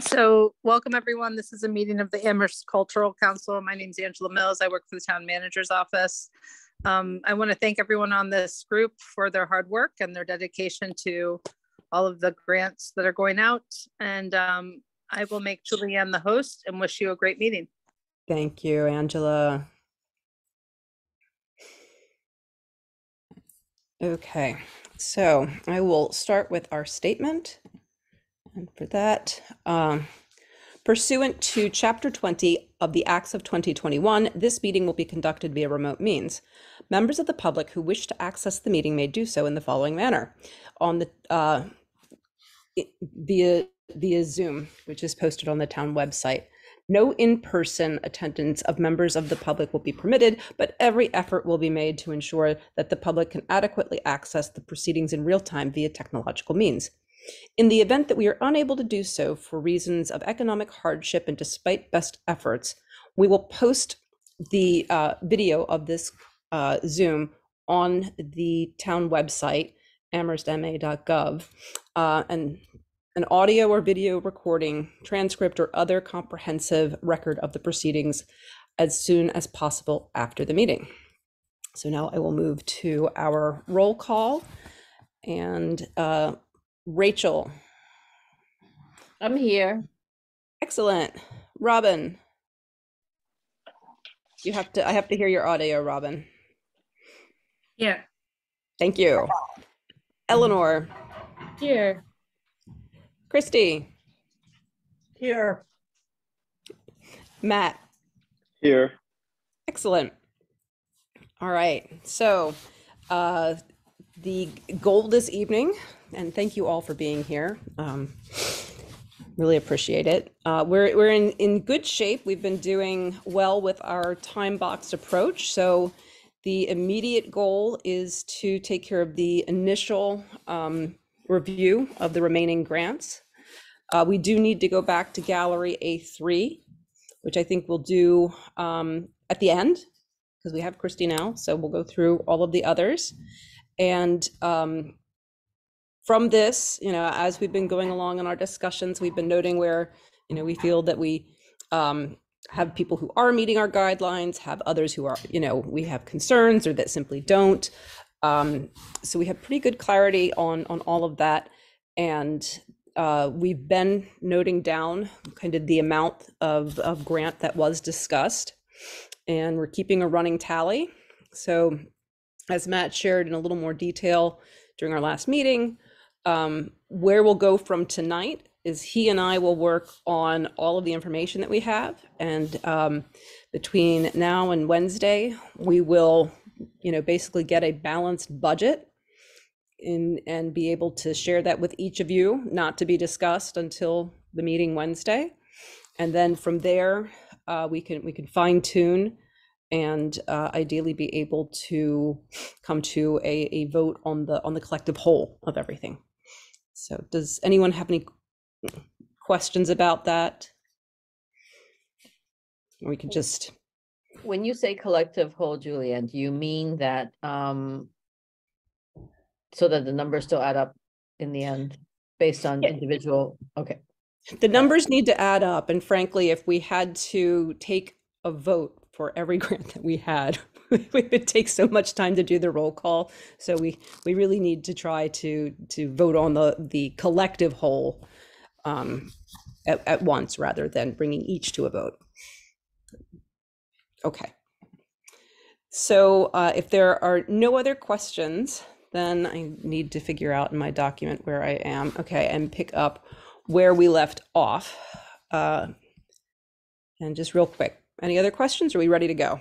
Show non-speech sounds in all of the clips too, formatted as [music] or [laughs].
So welcome, everyone. This is a meeting of the Amherst Cultural Council. My name is Angela Mills. I work for the town manager's office. Um, I want to thank everyone on this group for their hard work and their dedication to all of the grants that are going out. And um, I will make Julianne the host and wish you a great meeting. Thank you, Angela. Okay, so I will start with our statement. And for that, um, pursuant to Chapter 20 of the Acts of 2021, this meeting will be conducted via remote means. Members of the public who wish to access the meeting may do so in the following manner. On the, uh, via, via Zoom, which is posted on the town website. No in-person attendance of members of the public will be permitted, but every effort will be made to ensure that the public can adequately access the proceedings in real time via technological means. In the event that we are unable to do so for reasons of economic hardship and despite best efforts, we will post the uh, video of this uh, Zoom on the town website, amherstma.gov, uh, and an audio or video recording, transcript, or other comprehensive record of the proceedings as soon as possible after the meeting. So now I will move to our roll call. And uh, Rachel, I'm here. excellent. Robin, you have to, I have to hear your audio, Robin. Yeah. Thank you. Eleanor, Here. Christy, Here. Matt, Here. Excellent. All right, so uh, the goal this evening, and thank you all for being here. Um, really appreciate it. Uh, we're we're in in good shape. We've been doing well with our time boxed approach. So the immediate goal is to take care of the initial um, review of the remaining grants. Uh, we do need to go back to Gallery A3 which I think we'll do um, at the end because we have Christy now. So we'll go through all of the others. And um, from this, you know, as we've been going along in our discussions, we've been noting where, you know, we feel that we um, have people who are meeting our guidelines, have others who are, you know, we have concerns or that simply don't. Um, so we have pretty good clarity on on all of that. And uh, we've been noting down kind of the amount of, of grant that was discussed, and we're keeping a running tally. So, as Matt shared in a little more detail during our last meeting, um, where we'll go from tonight is he and I will work on all of the information that we have, and um, between now and Wednesday, we will, you know, basically get a balanced budget in and be able to share that with each of you, not to be discussed until the meeting Wednesday. And then from there, uh, we can we can fine tune and uh, ideally be able to come to a, a vote on the on the collective whole of everything. So does anyone have any questions about that? We could just When you say collective whole, Julianne, do you mean that, um, so that the numbers still add up in the end based on Yeah. individual? Okay, The numbers need to add up, and frankly, if we had to take a vote for every [laughs] grant that we had, [laughs] it would take so much time to do the roll call. So we, we really need to try to, to vote on the, the collective whole um, at, at once, rather than bringing each to a vote. Okay. So uh, if there are no other questions, then I need to figure out in my document where I am. Okay, and pick up where we left off. Uh, and just real quick, any other questions? Are we ready to go?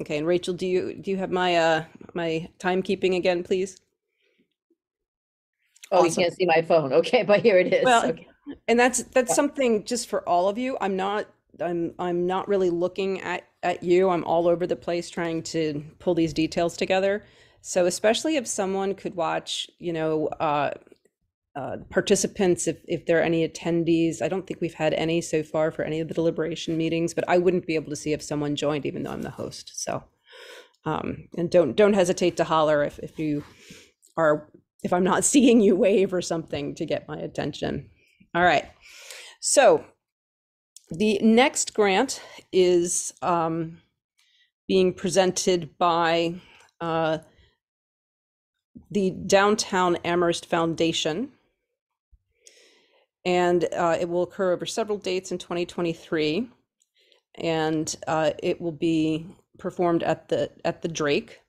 Okay, and Rachel, do you do you have my uh my timekeeping again, please? oh, you can't see my phone, okay, but here it is. Well, Okay. And that's that's something just for all of you. I'm not I'm I'm not really looking at at you. I'm all over the place trying to pull these details together. So especially if someone could watch, you know, uh, uh, participants, if if there are any attendees, I don't think we've had any so far for any of the deliberation meetings, but I wouldn't be able to see if someone joined, even though I'm the host. So, um, and don't don't hesitate to holler if if you are if I'm not [laughs] seeing you wave or something to get my attention. All right. So the next grant is um, being presented by uh, the Downtown Amherst Foundation. And uh, it will occur over several dates in 2023. And uh, it will be performed at the at the Drake.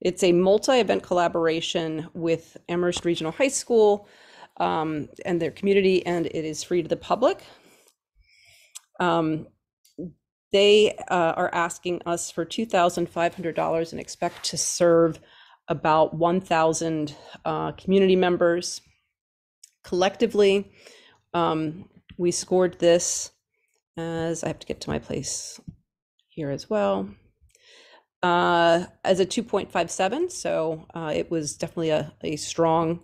It's a multi-event collaboration with Amherst Regional High School um, and their community, and it is free to the public. Um, they uh, are asking us for $2,500 and expect to serve about 1,000 uh, community members. Collectively, um, we scored this as I have to get to my place here as well. Uh, as a 2.57, so uh, it was definitely a, a strong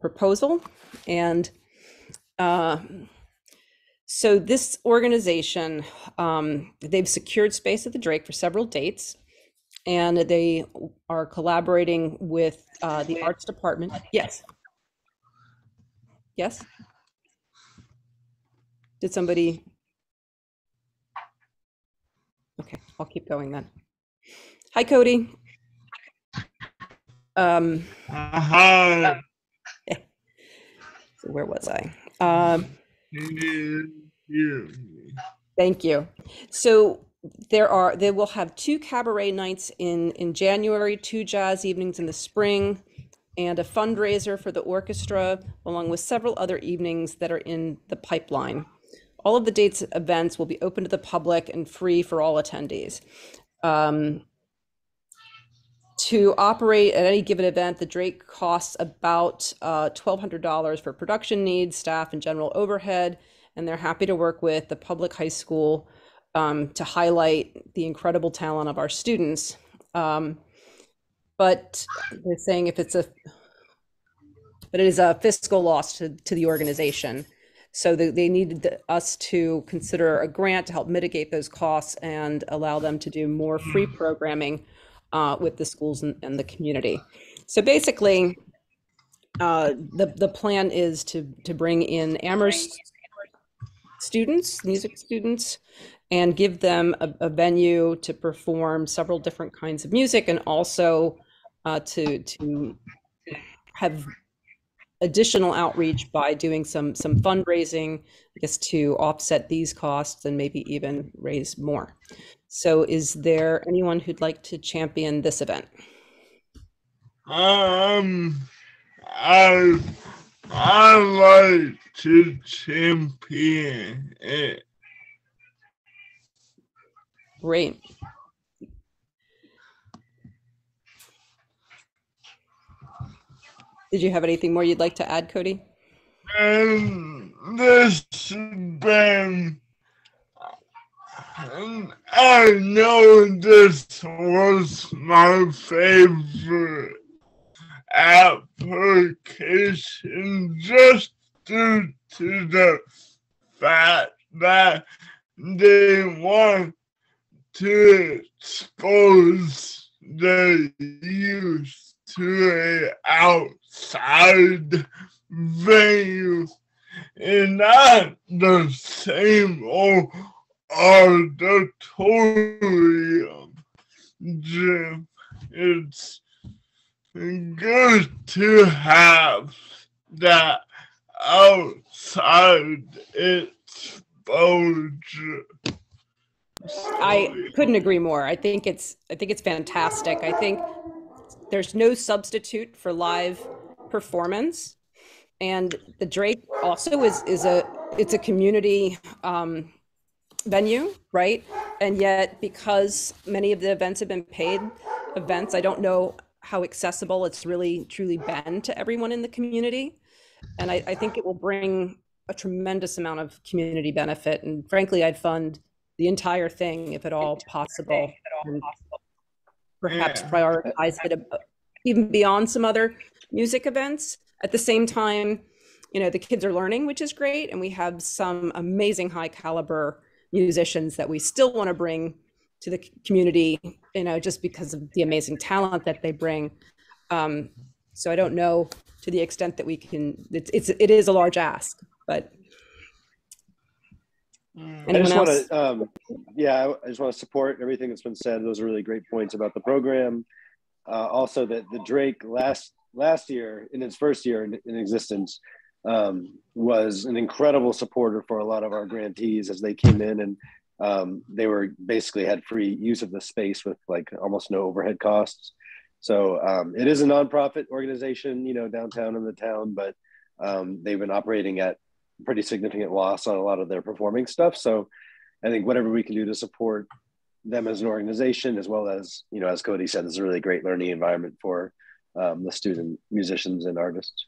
proposal. And uh, so this organization, um, they've secured space at the Drake for several dates, and they are collaborating with uh, the arts department. Yes. Yes. Did somebody? Okay, I'll keep going then. Hi, Cody. Um, Hi. [laughs] so where was I? Um, Thank you. So there are, they will have two cabaret nights in, in January, two jazz evenings in the spring, and a fundraiser for the orchestra, along with several other evenings that are in the pipeline. All of the dates events will be open to the public and free for all attendees. Um, to operate at any given event, the Drake costs about uh, $1,200 for production needs, staff, and general overhead. And they're happy to work with the public high school um, to highlight the incredible talent of our students. Um, but they're saying if it's a, but it is a fiscal loss to, to the organization. So they, they needed us to consider a grant to help mitigate those costs and allow them to do more free programming uh, with the schools and, and the community. So basically, uh, the the plan is to to bring in Amherst students, music students, and give them a, a venue to perform several different kinds of music, and also uh, to to have additional outreach by doing some some fundraising, I guess, to offset these costs and maybe even raise more. So, is there anyone who'd like to champion this event? Um, I I like to champion it. Great. Did you have anything more you'd like to add, Cody? And this been. I know this was my favorite application just due to the fact that they want to expose the youth to outside venue and not the same old auditorium gym. It's good to have that outside exposure. I couldn't agree more. I think it's I think it's fantastic. I think there's no substitute for live performance, and the Drake also is is a it's a community um, venue, right? And yet, because many of the events have been paid events, I don't know how accessible it's really truly been to everyone in the community. And I, I think it will bring a tremendous amount of community benefit. And frankly, I'd fund the entire thing if at all possible. Perhaps Yeah. prioritize it even beyond some other music events. At the same time, you know, the kids are learning, which is great. And we have some amazing high caliber musicians that we still want to bring to the community, you know, just because of the amazing talent that they bring. Um, so I don't know to the extent that we can, it's, it's, it is a large ask, but Mm. I just want to, um, yeah, I- I just want to support everything that's been said. Those are really great points about the program. Uh, also, that the Drake last last year, in its first year in, in existence, um, was an incredible supporter for a lot of our grantees as they came in and um, they were basically had free use of the space with like almost no overhead costs. So um, it is a nonprofit organization, you know, downtown in the town, but um, they've been operating at pretty significant loss on a lot of their performing stuff. So I think whatever we can do to support them as an organization, as well as, you know, as Cody said, it's a really great learning environment for um, the student musicians and artists.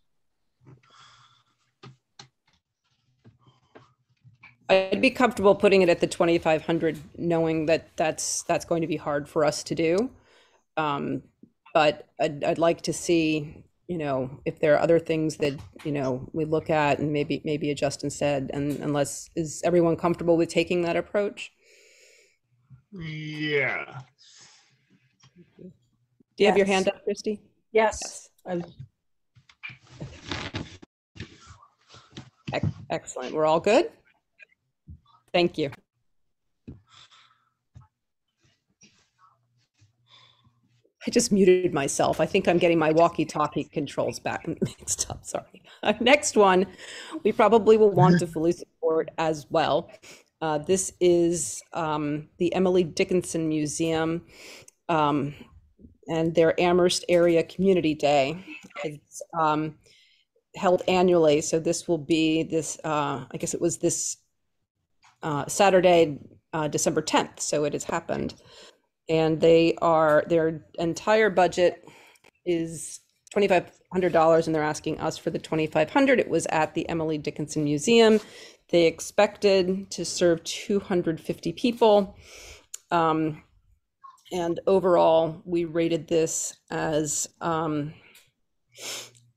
I'd be comfortable putting it at the 2,500, knowing that that's, that's going to be hard for us to do. Um, But I'd, I'd like to see, you know, if there are other things that, you know, we look at and maybe, maybe adjust instead, and unless, is everyone comfortable with taking that approach? Yeah. Do you have your hand up, Christy? Yes. I- Ec- Excellent. We're all good? Thank you. I just muted myself. I think I'm getting my walkie-talkie controls back [laughs] mixed up. Sorry. Uh, Next one, we probably will want to [laughs] fully support as well. Uh, This is um, the Emily Dickinson Museum um, and their Amherst Area Community Day. It's um, held annually, so this will be this, uh, I guess it was this uh, Saturday, uh, December 10th, so it has happened. And they are, their entire budget is $2,500 and they're asking us for the 2,500. It was at the Emily Dickinson Museum. They expected to serve 250 people. Um, and overall, we rated this as um,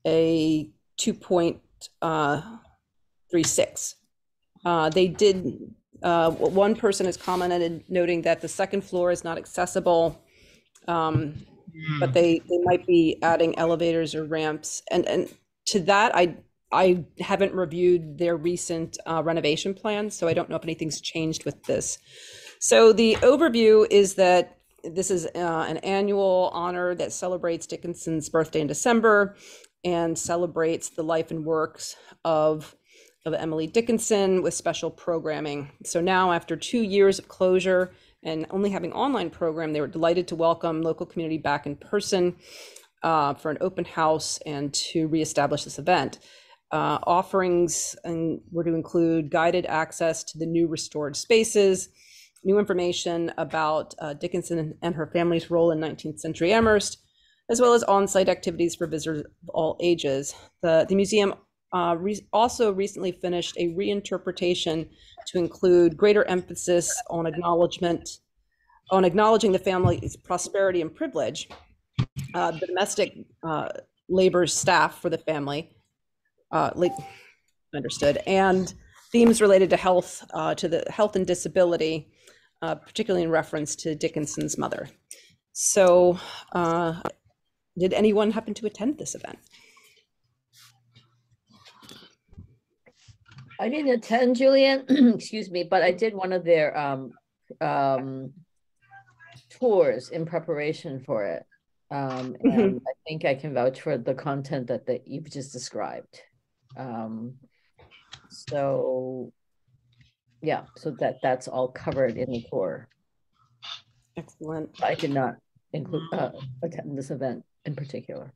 a 2.36. Uh, they did, uh, one person has commented noting that the second floor is not accessible. Um, but they, they might be adding elevators or ramps. And, and to that, I, I haven't reviewed their recent uh, renovation plans, so I don't know if anything's changed with this. So the overview is that this is uh, an annual honor that celebrates Dickinson's birthday in December and celebrates the life and works of, of Emily Dickinson with special programming. So now, after two years of closure and only having online program, they were delighted to welcome local community back in person uh, for an open house and to reestablish this event. Uh, offerings and were to include guided access to the new restored spaces, new information about uh, Dickinson and her family's role in 19th century Amherst, as well as on-site activities for visitors of all ages. The, the museum uh, re- also recently finished a reinterpretation to include greater emphasis on acknowledgement, on acknowledging the family's prosperity and privilege, uh, the domestic uh, labor staff for the family, uh, understood, and themes related to health, uh, to the health and disability, uh, particularly in reference to Dickinson's mother. So, did anyone happen to attend this event? I didn't attend, Julian, [clears throat] excuse me, but I did one of their um um tours in preparation for it. Um, Mhm. and I think I can vouch for the content that that you've just described. Um, so yeah, so that that's all covered in the tour. Excellent. I did not include uh, attend this event in particular.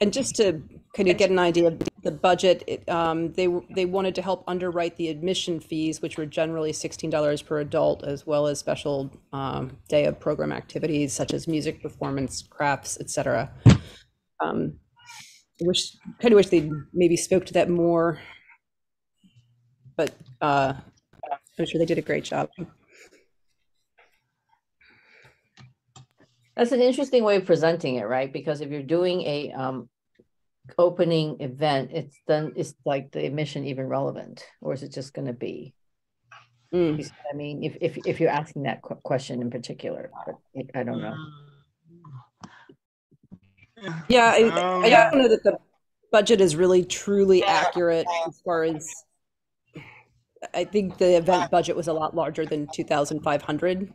And just to kind of get an idea of the budget, it, um, they, they wanted to help underwrite the admission fees, which were generally $16 per adult, as well as special um, day of program activities such as music performance, crafts, etc. Um, I wish, kind of wish they maybe spoke to that more. But uh, I'm sure they did a great job. That's an interesting way of presenting it, right? Because if you're doing a um opening event, it's then it's like the admission even relevant, or is it just gonna be? Mm. You see what I mean, if if if you're asking that que- question in particular, but I- I don't know. Yeah, I, Um, I don't know that the budget is really truly accurate as far as I think the event budget was a lot larger than two thousand five hundred.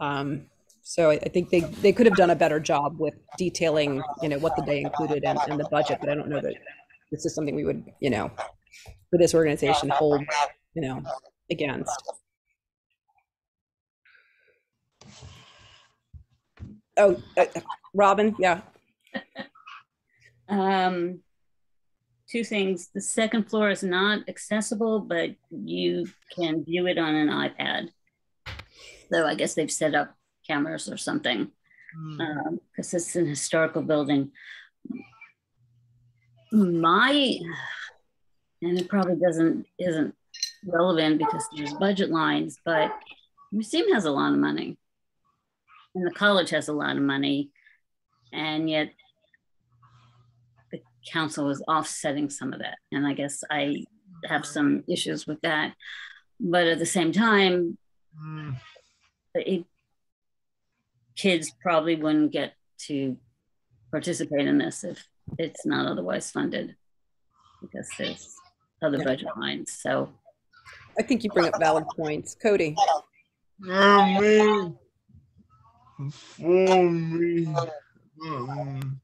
Um, so I, I think they, they could have done a better job with detailing, you know, what the day included and, and the budget, but I don't know that this is something we would, you know, for this organization hold, you know, against. Oh, uh, Robin, yeah, Um, two things. The second floor is not accessible, but you can view it on an iPad. So I guess they've set up cameras or something because it's an historical building. My, and it probably doesn't isn't relevant because there's budget lines, but the museum has a lot of money, and the college has a lot of money, and yet the council is offsetting some of that. And I guess I have some issues with that. But at the same time, Mm. it, kids probably wouldn't get to participate in this if it's not otherwise funded because there's other Yeah. budget lines. So I think you bring up valid points. Cody, I mean, for me, um,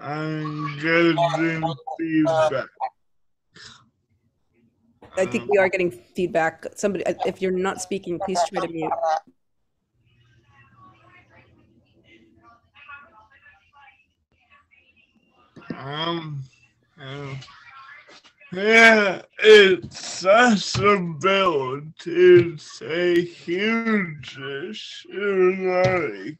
I'm getting feedback. I think we are getting feedback. Somebody, if you're not speaking, please try to mute. Um, uh, yeah, accessibility is a huge issue. Like,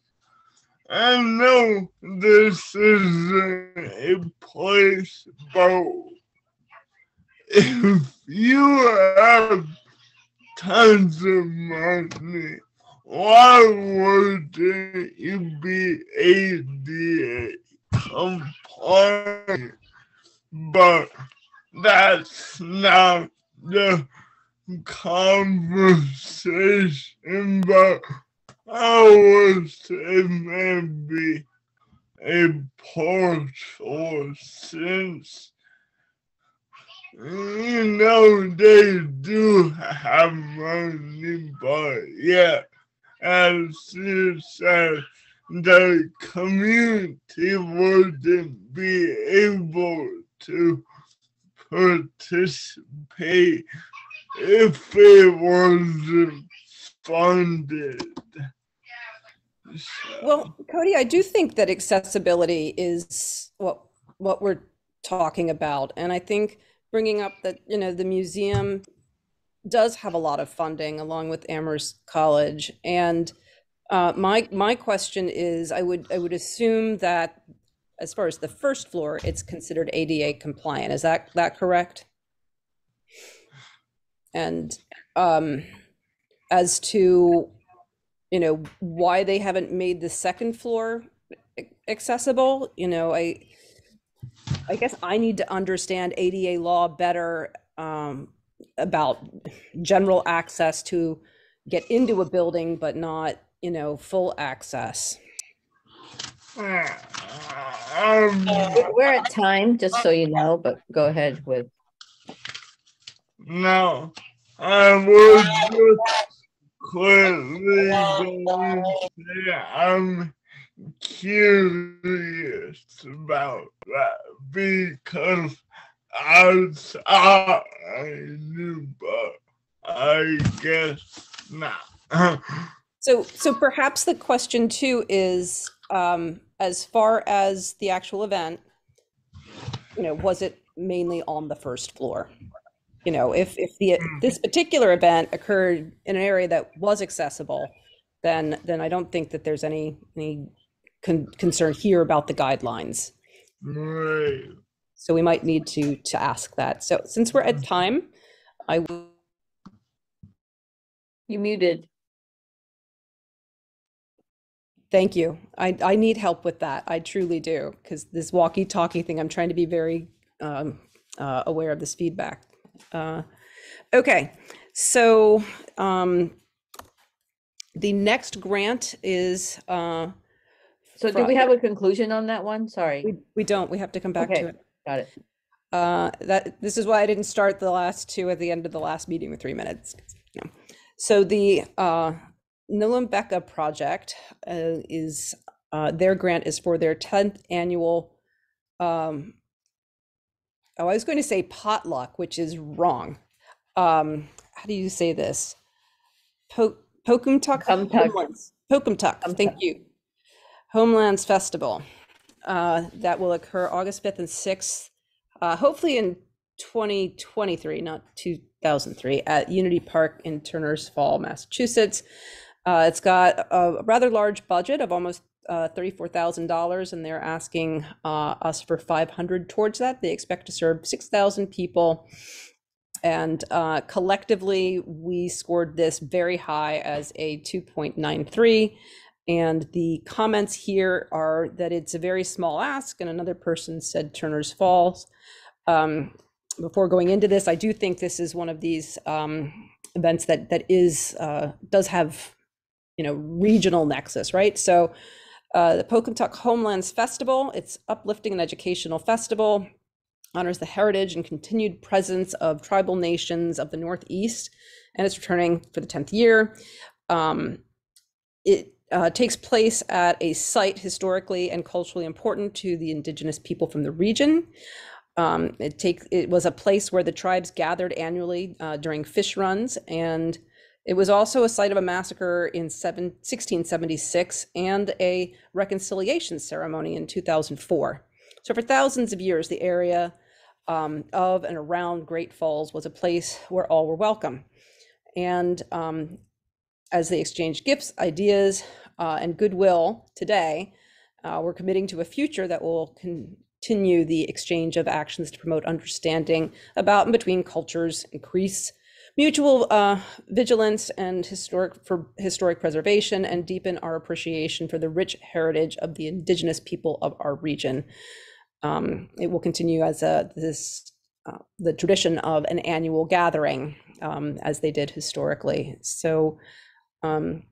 I know this isn't a place, but if you have tons of money, why wouldn't you be ADA compliant? But that's not the conversation, but I would say maybe a portal since you know they do have money, but yeah, as you said, the community wouldn't be able to participate if it wasn't funded. Well, Cody, I do think that accessibility is what what we're talking about, and I think bringing up that you know the museum does have a lot of funding along with Amherst College, and uh, my my question is, I would I would assume that as far as the first floor, it's considered ADA compliant. Is that that correct? And um, as to you know why they haven't made the second floor accessible you know i i guess i need to understand ada law better um, about general access to get into a building but not you know full access. Um, We're- We're at time, just so you know, but go ahead with, No, I would just quickly go say I'm curious about that because I thought I knew, but I guess not. [laughs] so so perhaps the question too is um, as far as the actual event you know was it mainly on the first floor? You know if if the this particular event occurred in an area that was accessible then then i don't think that there's any any con- concern here about the guidelines. Right. so we might need to to ask that. So since we're at time i will you muted. Thank you i i need help with that i truly do because this walkie talkie thing i'm trying to be very um, uh, aware of this feedback uh, okay so um, the next grant is uh, So do we have a conclusion on that one? Sorry, we, we don't we have to come back Okay. to it got it. Uh, that this is why I didn't start the last two at the end of the last meeting with three minutes. No. So the uh, Nolumbeka project uh, is uh, their grant is for their 10th annual. Um, oh, I was going to say potluck, which is wrong. Um, how do you say this? Po- Pokumtuk? Pocumtuck. Pokumtuk, thank you. Homelands Festival. Uh, that will occur August 5th and 6th, uh, hopefully in 2023, not 2003, at Unity Park in Turners Fall, Massachusetts. Uh, it's got a rather large budget of almost uh, $34,000, and they're asking uh, us for 500 towards that. They expect to serve 6,000 people. And uh, collectively, we scored this very high as a 2.93. And the comments here are that it's a very small ask, and another person said Turner's Falls. Um, before going into this, I do think this is one of these um, events that that is uh, does have, you know, regional nexus, right? So, uh, the Pocumtuck Homelands Festival, it's uplifting and educational festival, honors the heritage and continued presence of tribal nations of the Northeast, and it's returning for the tenth year. Um, it uh, takes place at a site historically and culturally important to the indigenous people from the region. Um, it take it was a place where the tribes gathered annually uh, during fish runs, and it was also a site of a massacre in seven, 1676 and a reconciliation ceremony in 2004. So for thousands of years, the area um, of and around Great Falls was a place where all were welcome. And um, as they exchange gifts, ideas, uh, and goodwill today, uh, we're committing to a future that will continue the exchange of actions to promote understanding about and between cultures, increase mutual uh, vigilance and historic for historic preservation, and deepen our appreciation for the rich heritage of the indigenous people of our region. Um, it will continue as a this uh, the tradition of an annual gathering um, as they did historically. So um,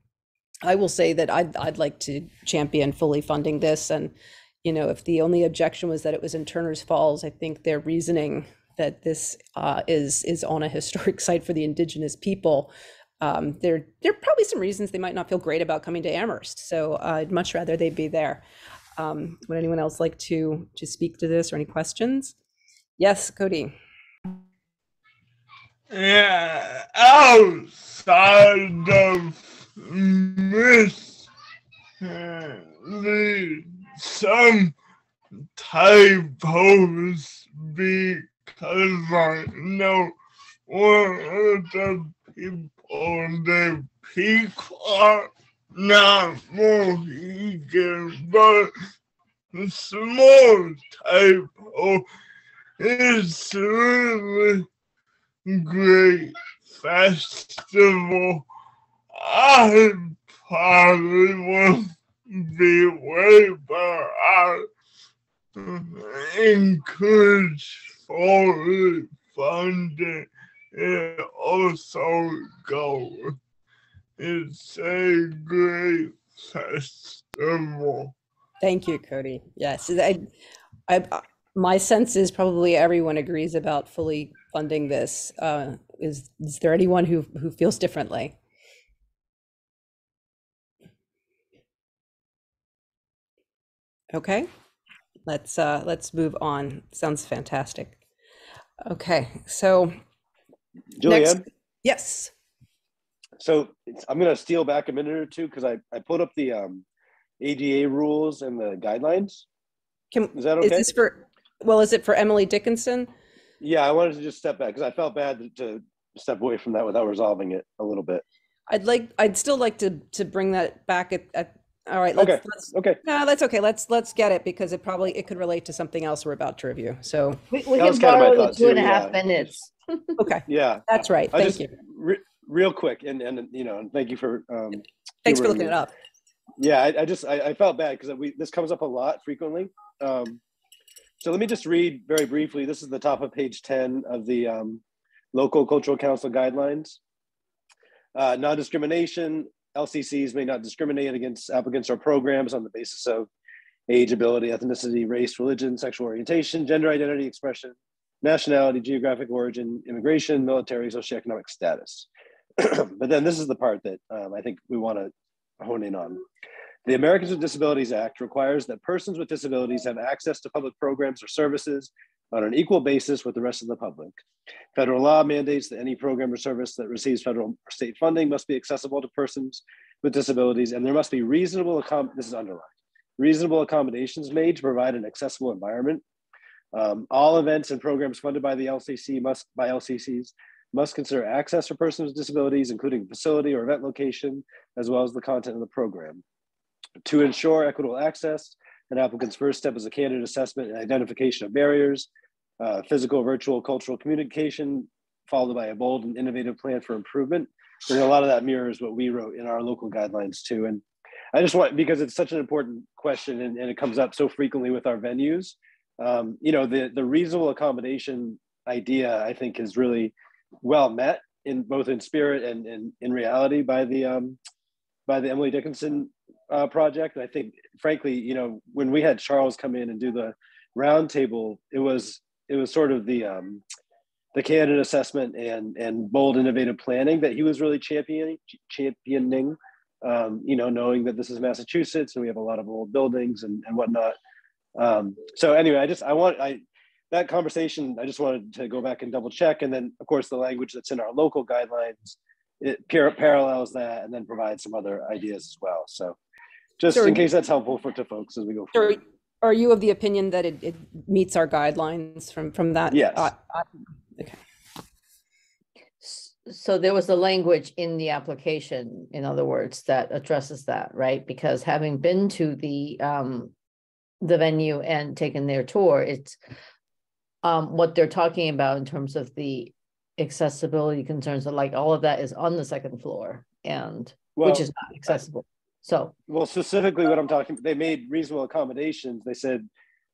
I will say that I'd, I'd like to champion fully funding this. And, you know, if the only objection was that it was in Turner's Falls, I think their reasoning that this uh, is is on a historic [laughs] site for the indigenous people. Um, there, there are probably some reasons they might not feel great about coming to Amherst. So uh, I'd much rather they be there. Um, would anyone else like to to speak to this or any questions? Yes, Cody. Yeah, outside of this, the some typos because I know one of the people the people are not Mohican, but small typo is really great festival. I probably will be way better. I encourage fully funding it also go. It's a great festival. Thank you, Cody. Yes, I, I, my sense is probably everyone agrees about fully funding this. Uh, is is there anyone who who feels differently? Okay, let's uh, let's move on. Sounds fantastic. Okay, so Julianne, yes, so it's, I'm going to steal back a minute or two because I, I put up the um, ADA rules and the guidelines. can Is that okay? Is this for? Well, is it for Emily Dickinson? Yeah, I wanted to just step back because I felt bad to, to step away from that without resolving it a little bit. I'd like, I'd still like to to bring that back at, at all right, let's, Okay. let's, Okay, no, that's okay. Let's, let's get it because it probably, it could relate to something else we're about to review. So, We, we can kinda my borrow the thought two and a half yeah. minutes. [laughs] okay, yeah. that's right. I Thank just you. re- real quick and and you know and thank you for um, Thanks for humoring looking me. it up. Yeah, I, I just I, I felt bad because we this comes up a lot frequently. Um, so let me just read very briefly. This is the top of page ten of the um, local cultural council guidelines. Uh, non-discrimination. LCCs may not discriminate against applicants or programs on the basis of age, ability, ethnicity, race, religion, sexual orientation, gender identity expression, nationality, geographic origin, immigration, military, socioeconomic status. [clears throat] but then this is the part that um, I think we want to hone in on. The Americans with Disabilities Act requires that persons with disabilities have access to public programs or services on an equal basis with the rest of the public. Federal law mandates that any program or service that receives federal or state funding must be accessible to persons with disabilities, and there must be reasonable, accom- this is underlined, reasonable accommodations made to provide an accessible environment. Um, all events and programs funded by the LCC must, by LCCs, must consider access for persons with disabilities, including facility or event location, as well as the content of the program. To ensure equitable access, an applicant's first step is a candidate assessment and identification of barriers, uh, physical, virtual, cultural communication, followed by a bold and innovative plan for improvement. And a lot of that mirrors what we wrote in our local guidelines too. And I just want, because it's such an important question and, and it comes up so frequently with our venues, um, you know, the, the reasonable accommodation idea, I think is really well met in both in spirit and, and in reality by the, um, by the Emily Dickinson uh, project. I think, frankly, you know, when we had Charles come in and do the roundtable, it was it was sort of the um, the candidate assessment and and bold innovative planning that he was really championing championing. Um, you know, knowing that this is Massachusetts and we have a lot of old buildings and, and whatnot. Um, so anyway, I just I want I that conversation I just wanted to go back and double check, and then of course the language that's in our local guidelines it par- parallels that and then provides some other ideas as well. So just Sure. in case that's helpful for to folks as we go Are, forward. are you of the opinion that it, it meets our guidelines from, from that? Yes. uh, uh, Okay, So there was a language in the application, in other words, that addresses that, right? Because having been to the um the venue and taken their tour, it's um what they're talking about in terms of the accessibility concerns, That, like all of that is on the second floor and Well, which is not accessible. So, well, specifically what I'm talking, they made reasonable accommodations. They said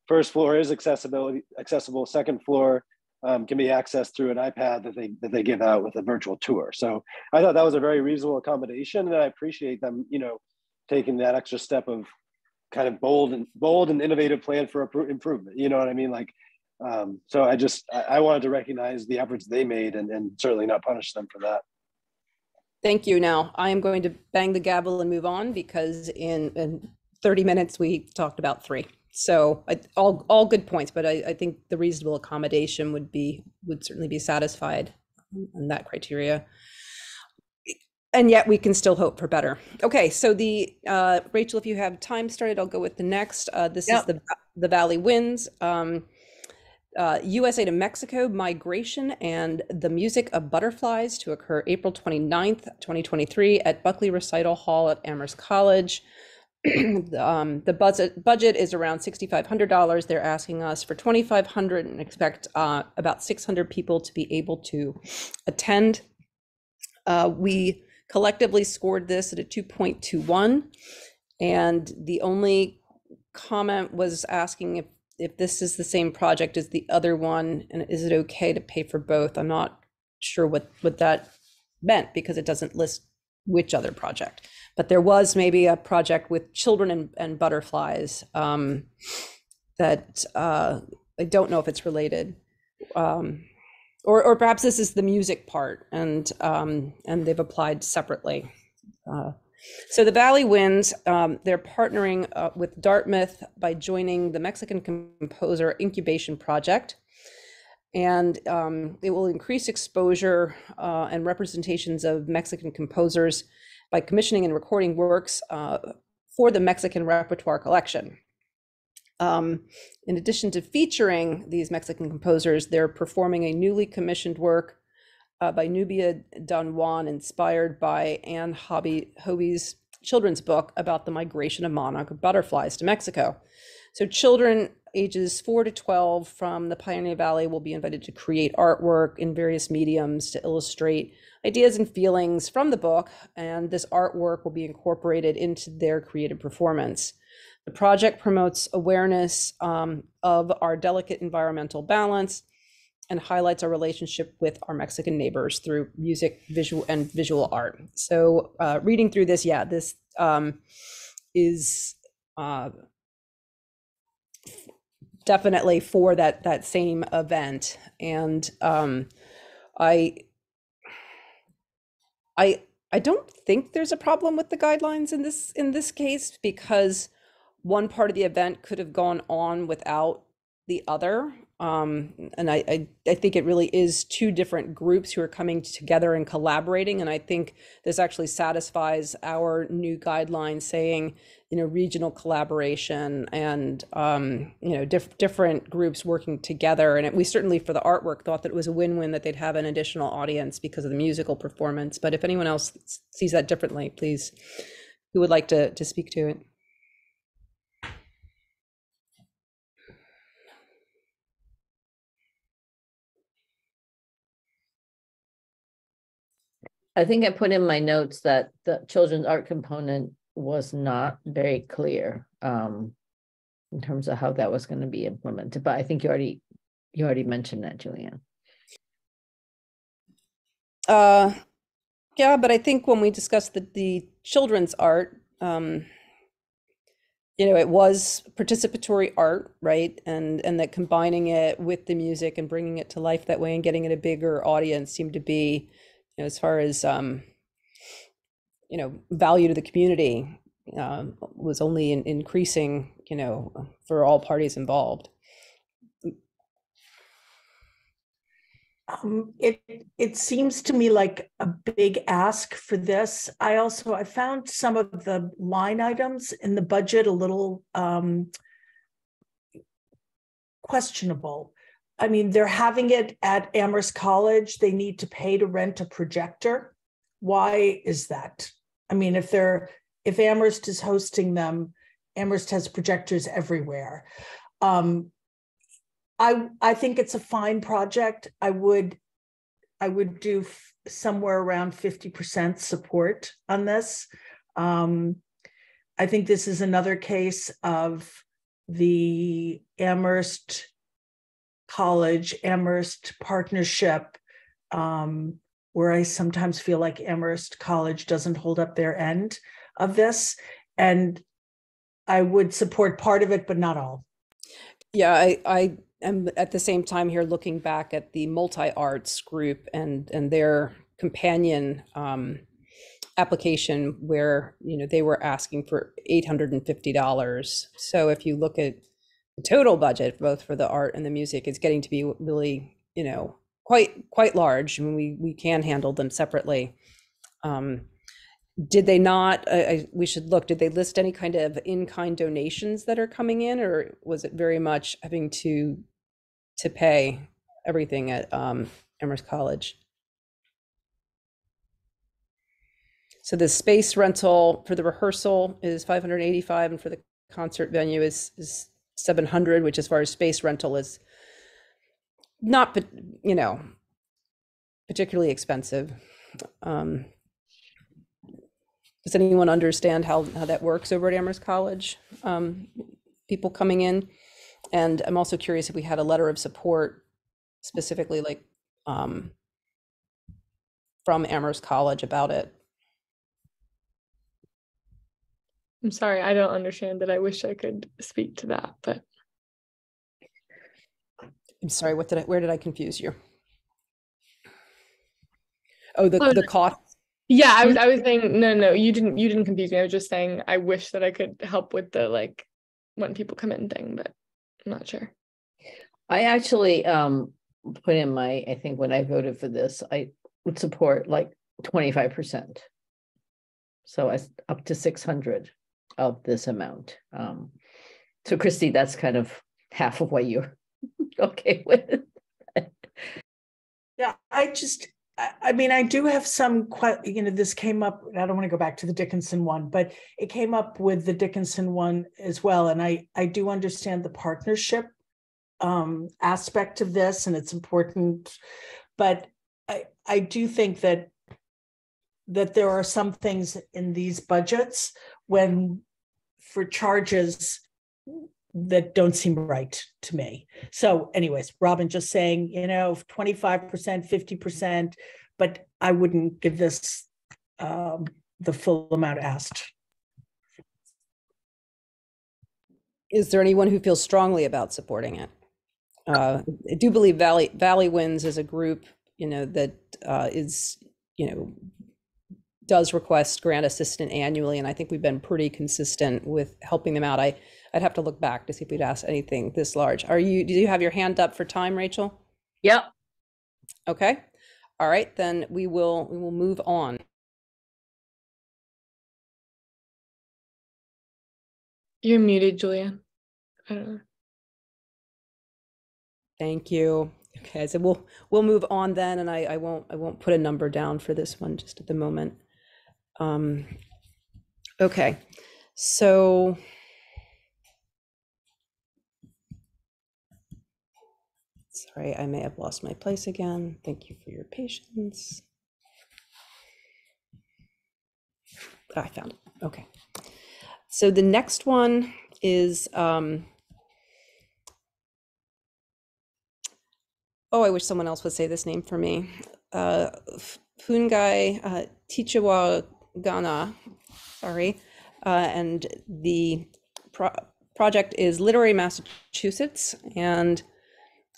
first floor is accessibility accessible. Second floor um, can be accessed through an iPad that they that they give out with a virtual tour. So I thought that was a very reasonable accommodation, and I appreciate them, you know, taking that extra step of kind of bold and bold and innovative plan for improvement. You know what I mean? Like, um, so I just I, I wanted to recognize the efforts they made and, and certainly not punish them for that. Thank you. Now, I am going to bang the gavel and move on because in, in 30 minutes, we talked about three. So I, all, all good points, but I, I think the reasonable accommodation would be, would certainly be satisfied on that criteria. And yet we can still hope for better. Okay, so the, uh, Rachel, if you have time started, I'll go with the next. Uh, This is the, the Valley Winds. um, uh, USA to Mexico migration and the music of butterflies to occur April 29th, 2023 at Buckley Recital Hall at Amherst College. [clears throat] The, um, the budget budget is around $6,500. They're asking us for 2,500 and expect uh, about 600 people to be able to attend. Uh, we collectively scored this at a 2.21, and the only comment was asking if if this is the same project as the other one, and is it okay to pay for both? I'm not sure what, what that meant because it doesn't list which other project. But there was maybe a project with children and, and butterflies um, that uh, I don't know if it's related. Um, or, or perhaps this is the music part and, um, and they've applied separately. Uh, so the Valley Winds, um, they're partnering uh, with Dartmouth by joining the Mexican Composer Incubation Project. And um, it will increase exposure uh, and representations of Mexican composers by commissioning and recording works uh, for the Mexican Repertoire Collection. Um, in addition to featuring these Mexican composers, they're performing a newly commissioned work uh, by Nubia Donjuan, inspired by Anne Hobby Hobie's children's book about the migration of monarch butterflies to Mexico. So children ages 4 to 12 from the Pioneer Valley will be invited to create artwork in various mediums to illustrate ideas and feelings from the book, and this artwork will be incorporated into their creative performance. The project promotes awareness um, of our delicate environmental balance and highlights our relationship with our Mexican neighbors through music, visual, and visual art. So, uh, reading through this, yeah, this um, is uh, definitely for that that same event and um i i i don't think there's a problem with the guidelines in this in this case because one part of the event could have gone on without the other um and I, I i think it really is two different groups who are coming together and collaborating and i think this actually satisfies our new guidelines saying you know regional collaboration and um you know diff- different groups working together. And it, we certainly for the artwork thought that it was a win-win that they'd have an additional audience because of the musical performance. But if anyone else sees that differently please who would like to to speak to it I think I put in my notes that the children's art component was not very clear um in terms of how that was going to be implemented, but I think you already you already mentioned that, Julianne. Uh, yeah, but I think when we discussed the, the children's art, um, you know, it was participatory art, right? And and that combining it with the music and bringing it to life that way and getting it a bigger audience seemed to be, you know, as far as um, you know, value to the community, um, was only in, increasing, you know, for all parties involved. Um, it, it seems to me like a big ask for this. I also, I found some of the line items in the budget a little, um, questionable. I mean, they're having it at Amherst College. They need to pay to rent a projector. Why is that? I mean, if they're, if Amherst is hosting them, Amherst has projectors everywhere. Um, I I think it's a fine project. I would I would do f- somewhere around 50% support on this. Um, I think this is another case of the Amherst College, Amherst partnership, um, where I sometimes feel like Amherst College doesn't hold up their end of this. And I would support part of it, but not all. Yeah, I, I am at the same time here looking back at the multi arts group and and their companion um, application where you know they were asking for eight hundred and fifty dollars. So if you look at the total budget, both for the art and the music, is getting to be really you know quite quite large. I mean, we we can handle them separately. Um, did they not, I, I, we should look, did they list any kind of in-kind donations that are coming in, or was it very much having to, to pay everything at um, Amherst College? So the space rental for the rehearsal is five hundred eighty-five, and for the concert venue is, is seven hundred, which as far as space rental is not, you know, particularly expensive. Um, does anyone understand how, how that works over at Amherst College? Um, people coming in? And I'm also curious if we had a letter of support specifically like um, from Amherst College about it. I'm sorry, I don't understand that. I wish I could speak to that, but I'm sorry, what did I, where did I confuse you? Oh, the, Oh, the cost, yeah, I was I was saying no, no, you didn't you didn't confuse me. I was just saying I wish that I could help with the like when people come in thing, but I'm not sure. I actually um put in my, I think when I voted for this, I would support like twenty-five percent. So I up to six hundred of this amount. Um, so Christy, that's kind of half of what you're [laughs] okay with. Yeah, I just, I, mean, I do have some, you know, this came up, I don't want to go back to the Dickinson one, but it came up with the Dickinson one as well. And I, I do understand the partnership um, aspect of this and it's important. But I, I do think that that there are some things in these budgets when for charges that don't seem right to me. So anyways, Robin just saying, you know, 25%, 50%, but I wouldn't give this um, the full amount asked. Is there anyone who feels strongly about supporting it? Uh, I do believe Valley Valley Winds is a group, you know, that uh, is, you know, does request grant assistant annually, and I think we've been pretty consistent with helping them out. I I'd have to look back to see if we'd asked anything this large. Are you? Do you have your hand up for time, Rachel? Yep. Okay. All right, then we will we will move on. You're muted, Julia. I don't know. Thank you. Okay, so we'll we'll move on then, and I I won't I won't put a number down for this one just at the moment. Um, okay, so. Sorry, I may have lost my place again. Thank you for your patience. Ah, I found it. Okay. So the next one is, um, oh, I wish someone else would say this name for me. Uh, Fungai uh, Gana, sorry. Uh, and the pro- project is Literary Massachusetts. And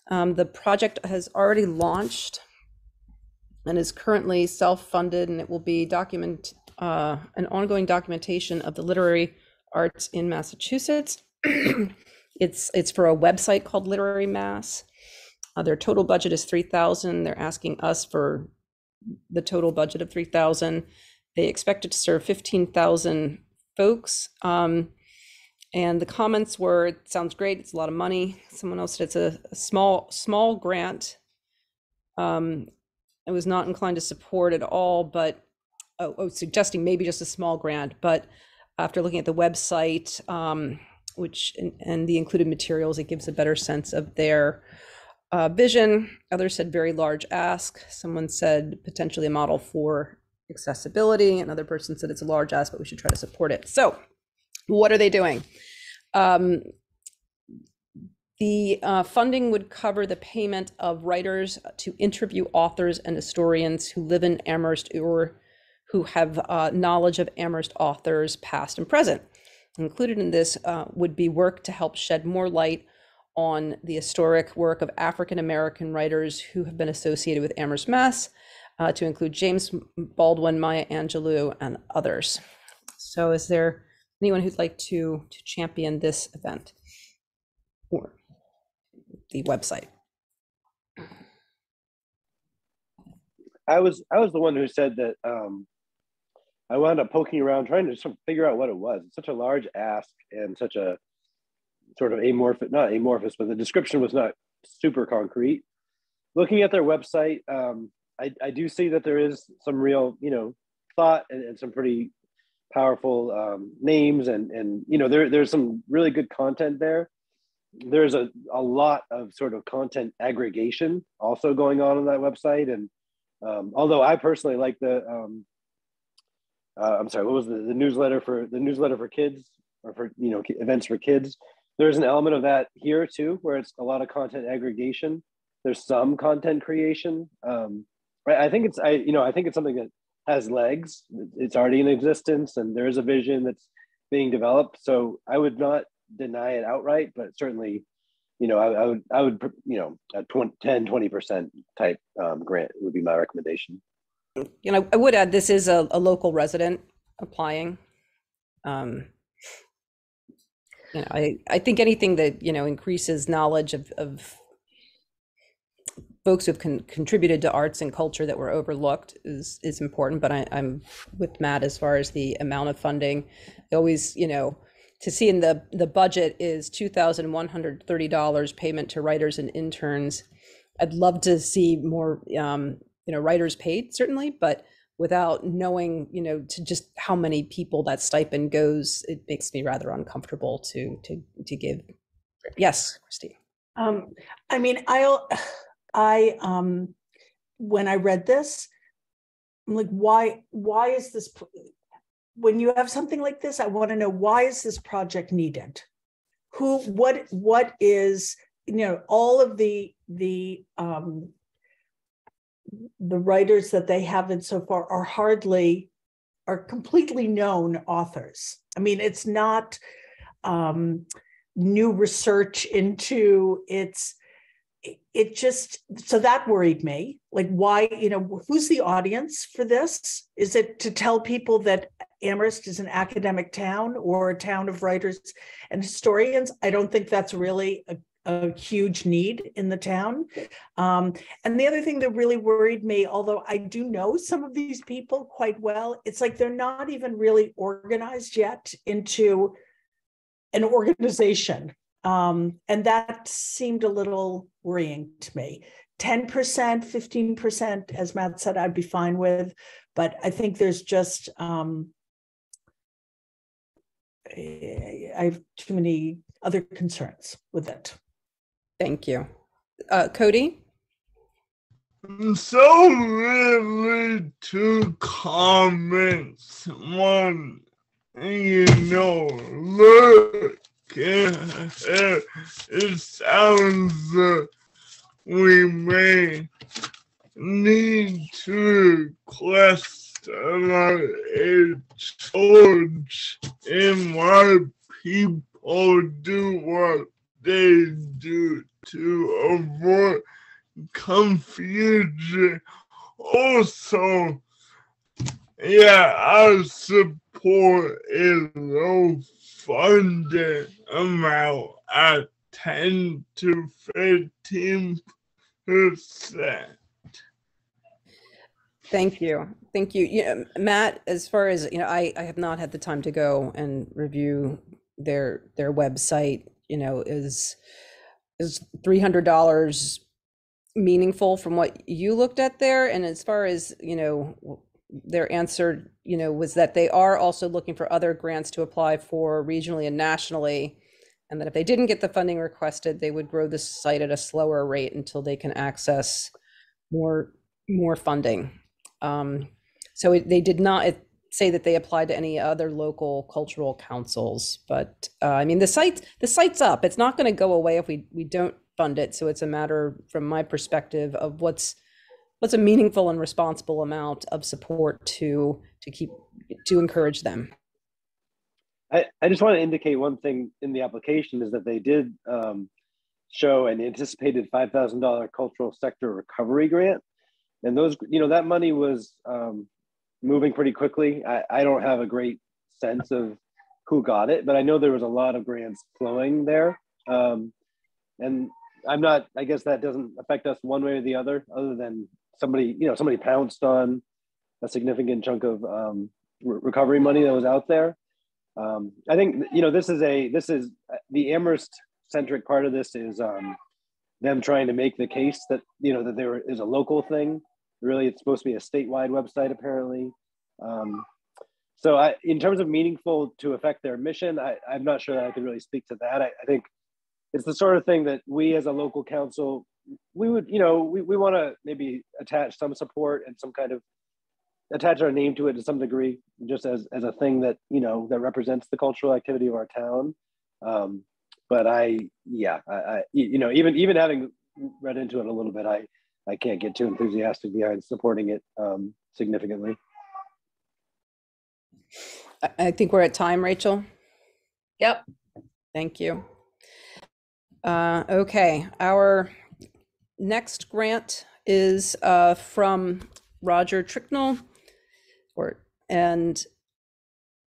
um, the project has already launched and is currently self-funded, and it will be document uh, an ongoing documentation of the literary arts in Massachusetts. [clears throat] it's it's for a website called Literary Mass. Uh, their total budget is three thousand. They're asking us for the total budget of three thousand. They expected to serve fifteen thousand folks. Um, and the comments were, "It sounds great. It's a lot of money." Someone else said it's a, a small small grant. Um, I was not inclined to support at all, but oh, oh, suggesting maybe just a small grant. But after looking at the website, um, which and, and the included materials, it gives a better sense of their uh, vision. Others said very large ask. Someone said potentially a model for accessibility. Another person said it's a large ask, but we should try to support it. So, what are they doing? Um, the uh, funding would cover the payment of writers to interview authors and historians who live in Amherst or who have uh, knowledge of Amherst authors, past and present. Included in this uh, would be work to help shed more light on the historic work of African American writers who have been associated with Amherst, Mass, uh, to include James Baldwin, Maya Angelou, and others. So, is there anyone who'd like to, to champion this event or the website? I was I was the one who said that um, I wound up poking around trying to sort of figure out what it was. It's such a large ask and such a sort of amorphous, not amorphous, but the description was not super concrete. Looking at their website, um, I, I do see that there is some real, you know, thought and, and some pretty powerful um, names and and you know there there's some really good content there. There's a, a lot of sort of content aggregation also going on on that website and um, although I personally like the um, uh, I'm sorry, what was the, the newsletter for the newsletter for kids or for you know events for kids? There's an element of that here too, where it's a lot of content aggregation. There's some content creation. Um, I think it's I you know I think it's something that has legs. It's already in existence, and there is a vision that's being developed. So I would not deny it outright, but certainly, you know, I, I would I would you know a 20, 10 20 percent type um, grant would be my recommendation you know, I would add this is a, a local resident applying. Um, you know, I, I think anything that you know increases knowledge of, of folks who've con- contributed to arts and culture that were overlooked is is important. But I, I'm with Matt as far as the amount of funding. I always, you know, to see in the the budget is two thousand one hundred thirty dollars payment to writers and interns. I'd love to see more um, you know writers paid certainly but without knowing you know to just how many people that stipend goes it makes me rather uncomfortable to to to give yes Christine. Um, I mean, I'll, I, um, when I read this, I'm like, why, why is this? When you have something like this, I want to know why is this project needed? Who, what, what is, you know, all of the, the, um, the writers that they have in so far are hardly, are completely known authors. I mean, it's not, um, new research into its it- just so that worried me. Like why you know who's the audience for this? Is it to tell people that amherst is an academic town or a town of writers and historians? I don't think that's really a, a huge need in the town. Um, and the other thing that really worried me although i do know some of these people quite well it's like they're not even really organized yet into an organization um, and that seemed a little worrying to me. 10%, 15%, as Matt said, I'd be fine with. But I think there's just, um, I have too many other concerns with it. Thank you. Uh, Cody? So really two comments. One, you know, look, it, it sounds uh, we may need to request a charge in why people do what they do to avoid confusion. Also, yeah, I support a low funded amount at 10 to 15 percent. Thank you. Thank you. Yeah, Matt, as far as, you know, I, I have not had the time to go and review their, their website, you know, is, is $300 meaningful from what you looked at there? And as far as, you know, their answer, you know, was that they are also looking for other grants to apply for regionally and nationally. And that if they didn't get the funding requested, they would grow the site at a slower rate until they can access more, more funding. Um, so it, they did not say that they applied to any other local cultural councils, but uh, I mean, the site, the site's up. It's not going to go away if we, we don't fund it. So it's a matter, from my perspective, of what's, what's a meaningful and responsible amount of support to, to keep, to encourage them. I, I just want to indicate one thing in the application is that they did um, show an anticipated $5,000 cultural sector recovery grant. And those, you know, that money was um, moving pretty quickly. I, I don't have a great sense of who got it, but I know there was a lot of grants flowing there. Um, and I'm not, I guess that doesn't affect us one way or the other, other than somebody, you know, somebody pounced on a significant chunk of um, re- recovery money that was out there. Um, I think, you know, this is a, this is the Amherst centric part of this is um, them trying to make the case that, you know, that there is a local thing. Really, it's supposed to be a statewide website, apparently. Um, so I, in terms of meaningful to affect their mission, I, I'm not sure that I can really speak to that. I, I think it's the sort of thing that we as a local council, we would, you know, we, we want to maybe attach some support and some kind of attach our name to it to some degree, just as, as a thing that, you know, that represents the cultural activity of our town. Um, but I, yeah, I, I, you know, even, even having read into it a little bit, I, I can't get too enthusiastic behind supporting it um, significantly. I, I think we're at time, Rachel. Yep. Thank you. Uh, okay, our next grant is uh, from Roger Tincknell, or and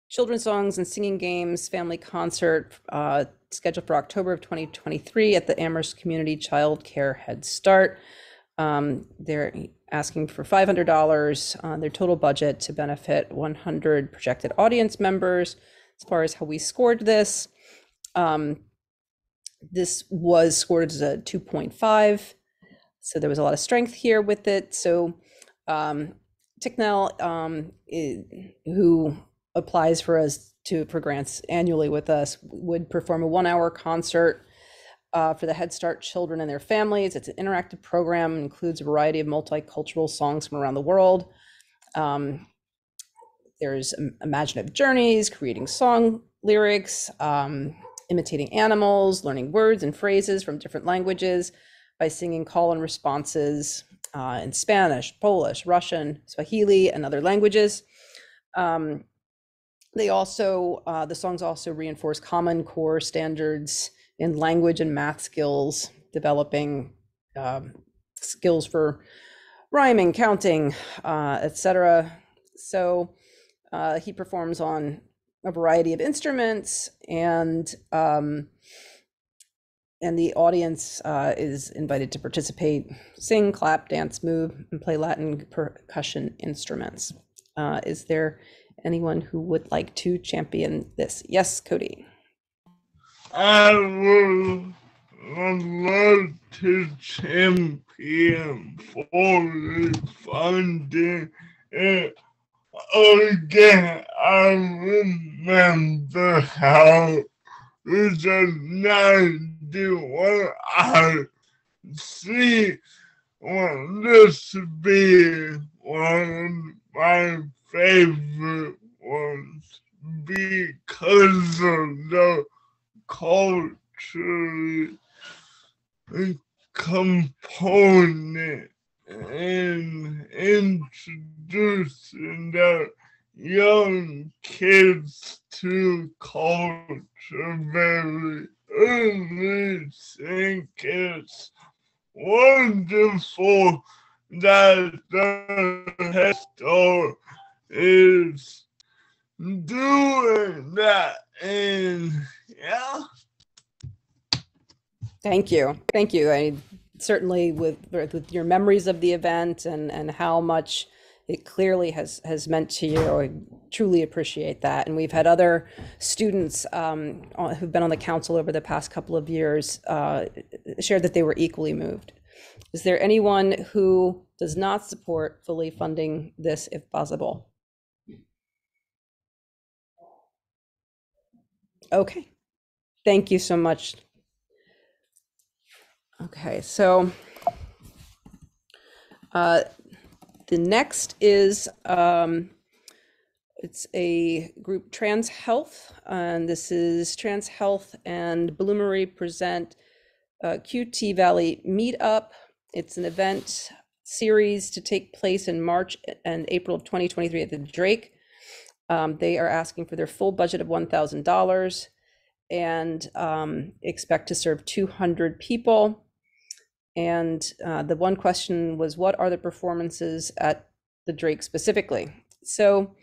children's songs and singing games family concert uh, scheduled for October of 2023 at the Amherst Community Child Care Head Start. Um, they're asking for $500 on their total budget to benefit 100 projected audience members. As far as how we scored this, um, this was scored as a 2.5. So there was a lot of strength here with it. So um, Tincknell, um, who applies for us to for grants annually with us, would perform a one-hour concert uh, for the Head Start children and their families. It's an interactive program, includes a variety of multicultural songs from around the world. Um, there's imaginative journeys, creating song lyrics, um, imitating animals, learning words and phrases from different languages by singing call and responses uh, in Spanish, Polish, Russian, Swahili, and other languages. Um, they also, uh, the songs also reinforce common core standards in language and math skills, developing um, skills for rhyming, counting, uh, etc. So uh, he performs on a variety of instruments, and um, and the audience uh, is invited to participate, sing, clap, dance, move, and play Latin percussion instruments. Uh, is there anyone who would like to champion this? Yes, Cody. I would, would love to champion for funding. And again, I remember how it's a 91 I see want this to be one of my favorite ones because of the culture component in introducing the young kids to culture very I think it's wonderful that the Head Start is doing that and yeah Thank you. Thank you. I certainly with with your memories of the event and and how much it clearly has has meant to you. I truly appreciate that. And we've had other students um, who've been on the council over the past couple of years uh, shared that they were equally moved. Is there anyone who does not support fully funding this if possible? Okay. Thank you so much. Okay, so uh, the next is um, it's a group Trans Health, and this is Trans Health and Bloomery present uh, QT Valley Meetup. It's an event series to take place in March and April of 2023 at the Drake. Um, they are asking for their full budget of $1,000 and um, expect to serve 200 people. And uh, the one question was, what are the performances at the Drake specifically? So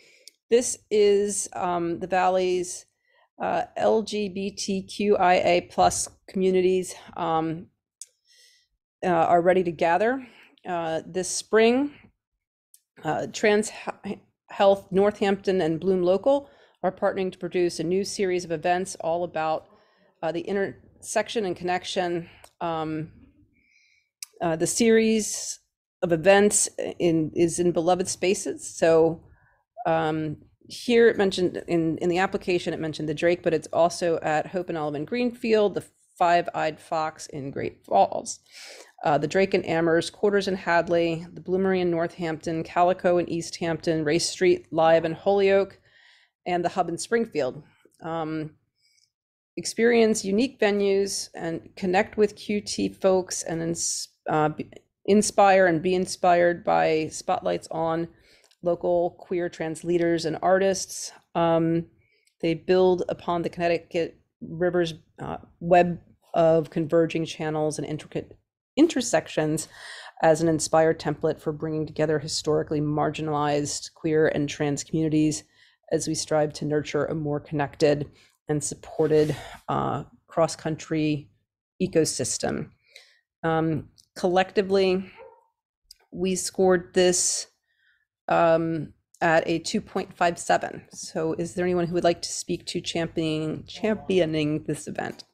this is um, the Valley's uh, LGBTQIA plus communities um, uh, are ready to gather uh, this spring. Uh, Trans Health Northampton and Bloom Local are partnering to produce a new series of events all about uh, the intersection and connection um, uh, the series of events in is in beloved spaces. So um, here it mentioned in in the application it mentioned the Drake, but it's also at Hope and Olive in Greenfield, the Five Eyed Fox in Great Falls, uh, the Drake and Amherst, Quarters in Hadley, the Bloomery in Northampton, Calico in East Hampton, Race Street Live in Holyoke, and the Hub in Springfield. Um, experience unique venues and connect with QT folks and ins- uh, inspire and be inspired by spotlights on local queer trans leaders and artists. Um, they build upon the Connecticut River's uh, web of converging channels and intricate intersections as an inspired template for bringing together historically marginalized queer and trans communities as we strive to nurture a more connected and supported uh, cross country ecosystem. Um, collectively, we scored this um, at a 2.57. So, is there anyone who would like to speak to championing championing this event?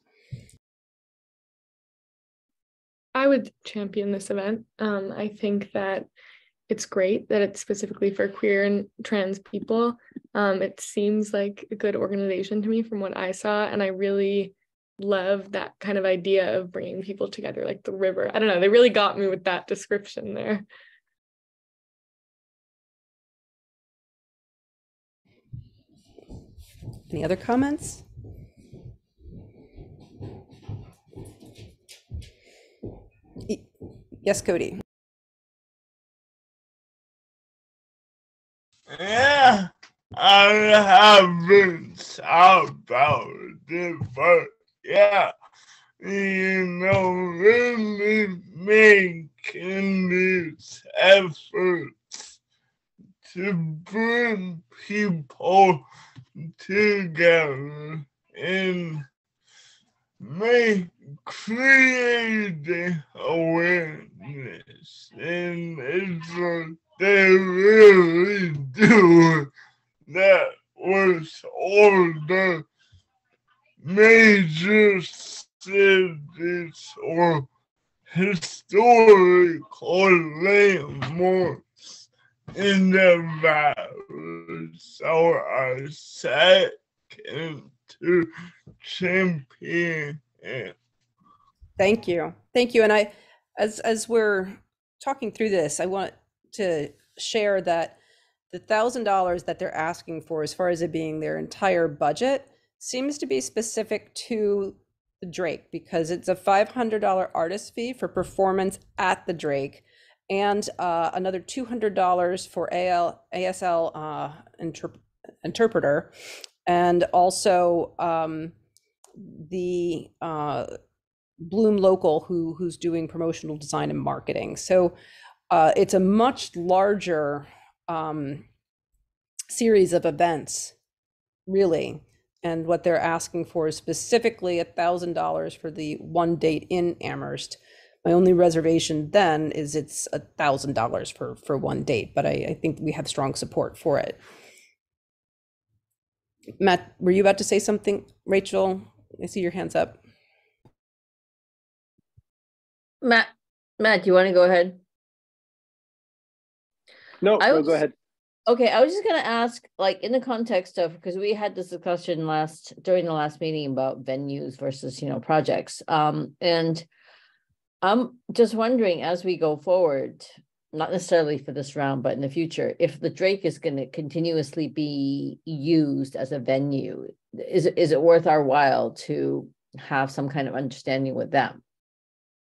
I would champion this event. Um, I think that it's great that it's specifically for queer and trans people. Um, it seems like a good organization to me from what I saw, and I really love that kind of idea of bringing people together, like the river. I don't know, they really got me with that description there. Any other comments? Yes, Cody. Yeah, I haven't thought about it, but yeah, you know, really making these efforts to bring people together and make creating awareness. And it's what they really do. That was all the major cities or historical landmarks in the valley. So I second to champion it. Thank you. Thank you. And I, as, as we're talking through this, I want to share that the thousand dollars that they're asking for, as far as it being their entire budget, seems to be specific to the Drake because it's a five hundred dollar artist fee for performance at the Drake, and uh, another two hundred dollars for AL ASL uh, interp- interpreter, and also um, the uh, Bloom Local who who's doing promotional design and marketing. So uh, it's a much larger um, series of events, really. And what they're asking for is specifically a thousand dollars for the one date in Amherst. My only reservation then is it's a thousand dollars for for one date, but I, I think we have strong support for it. Matt, were you about to say something? Rachel, I see your hands up. Matt, Matt, do you want to go ahead? No, I no, was- go ahead. Okay, I was just gonna ask, like, in the context of, because we had this discussion last, during the last meeting about venues versus, you know, projects. Um, and I'm just wondering, as we go forward, not necessarily for this round, but in the future, if the Drake is gonna continuously be used as a venue, is it, is it worth our while to have some kind of understanding with them?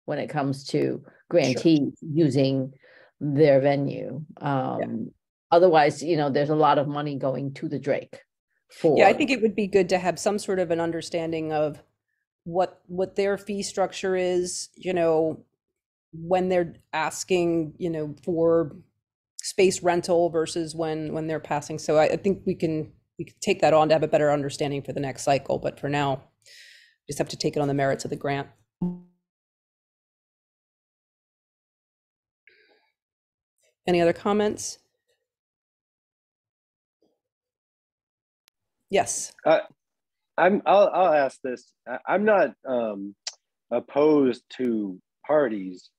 When it comes to grantees using their venue? Um, otherwise, you know, there's a lot of money going to the Drake. For Yeah, I think it would be good to have some sort of an understanding of what what their fee structure is, you know, when they're asking, you know, for space rental versus when when they're passing. So I, I think we can we can take that on to have a better understanding for the next cycle. But for now, just have to take it on the merits of the grant. Any other comments? Yes. I'm I'll I'll ask this. I'm not um opposed to parties,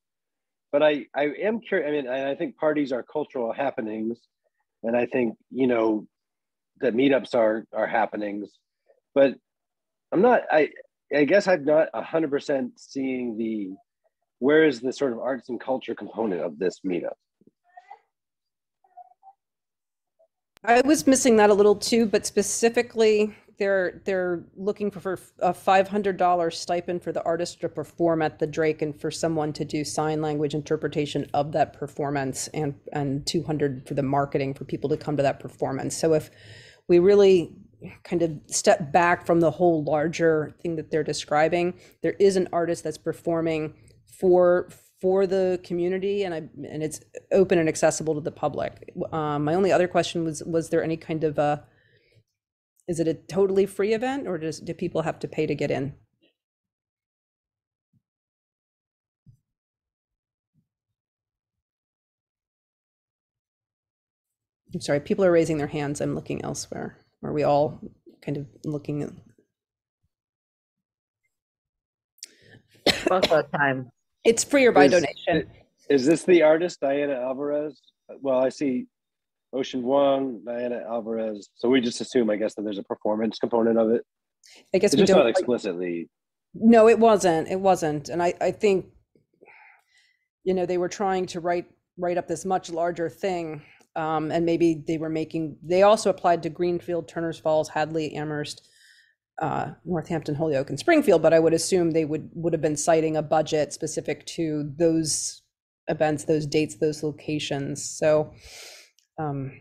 but I I am curious. I mean, I, I think parties are cultural happenings, and I think you know that meetups are are happenings, but I'm not. I I guess I'm not hundred percent seeing the where is the sort of arts and culture component of this meetup. I was missing that a little too, but specifically, they're they're looking for, a five hundred dollar stipend for the artist to perform at the Drake and for someone to do sign language interpretation of that performance and and two hundred for the marketing for people to come to that performance. So if we really kind of step back from the whole larger thing that they're describing, there is an artist that's performing for for the community and I and it's open and accessible to the public. Um, my only other question was was there any kind of a is it a totally free event or does do people have to pay to get in? I'm sorry, people are raising their hands. I'm looking elsewhere. Are we all kind of looking at time. It's free or by Is- donation? Is this the artist Diana Alvarez? Well, I see Ocean Wong, Diana Alvarez. So we just assume, I guess, that there's a performance component of it. I guess It's we just not don't. explicitly. No, it wasn't. It wasn't. And I, I think, you know, they were trying to write write up this much larger thing. Um, and maybe they were making they also applied to Greenfield, Turner's Falls, Hadley, Amherst, uh, Northampton, Holyoke, and Springfield, but I would assume they would would have been citing a budget specific to those events, those dates, those locations. So, um,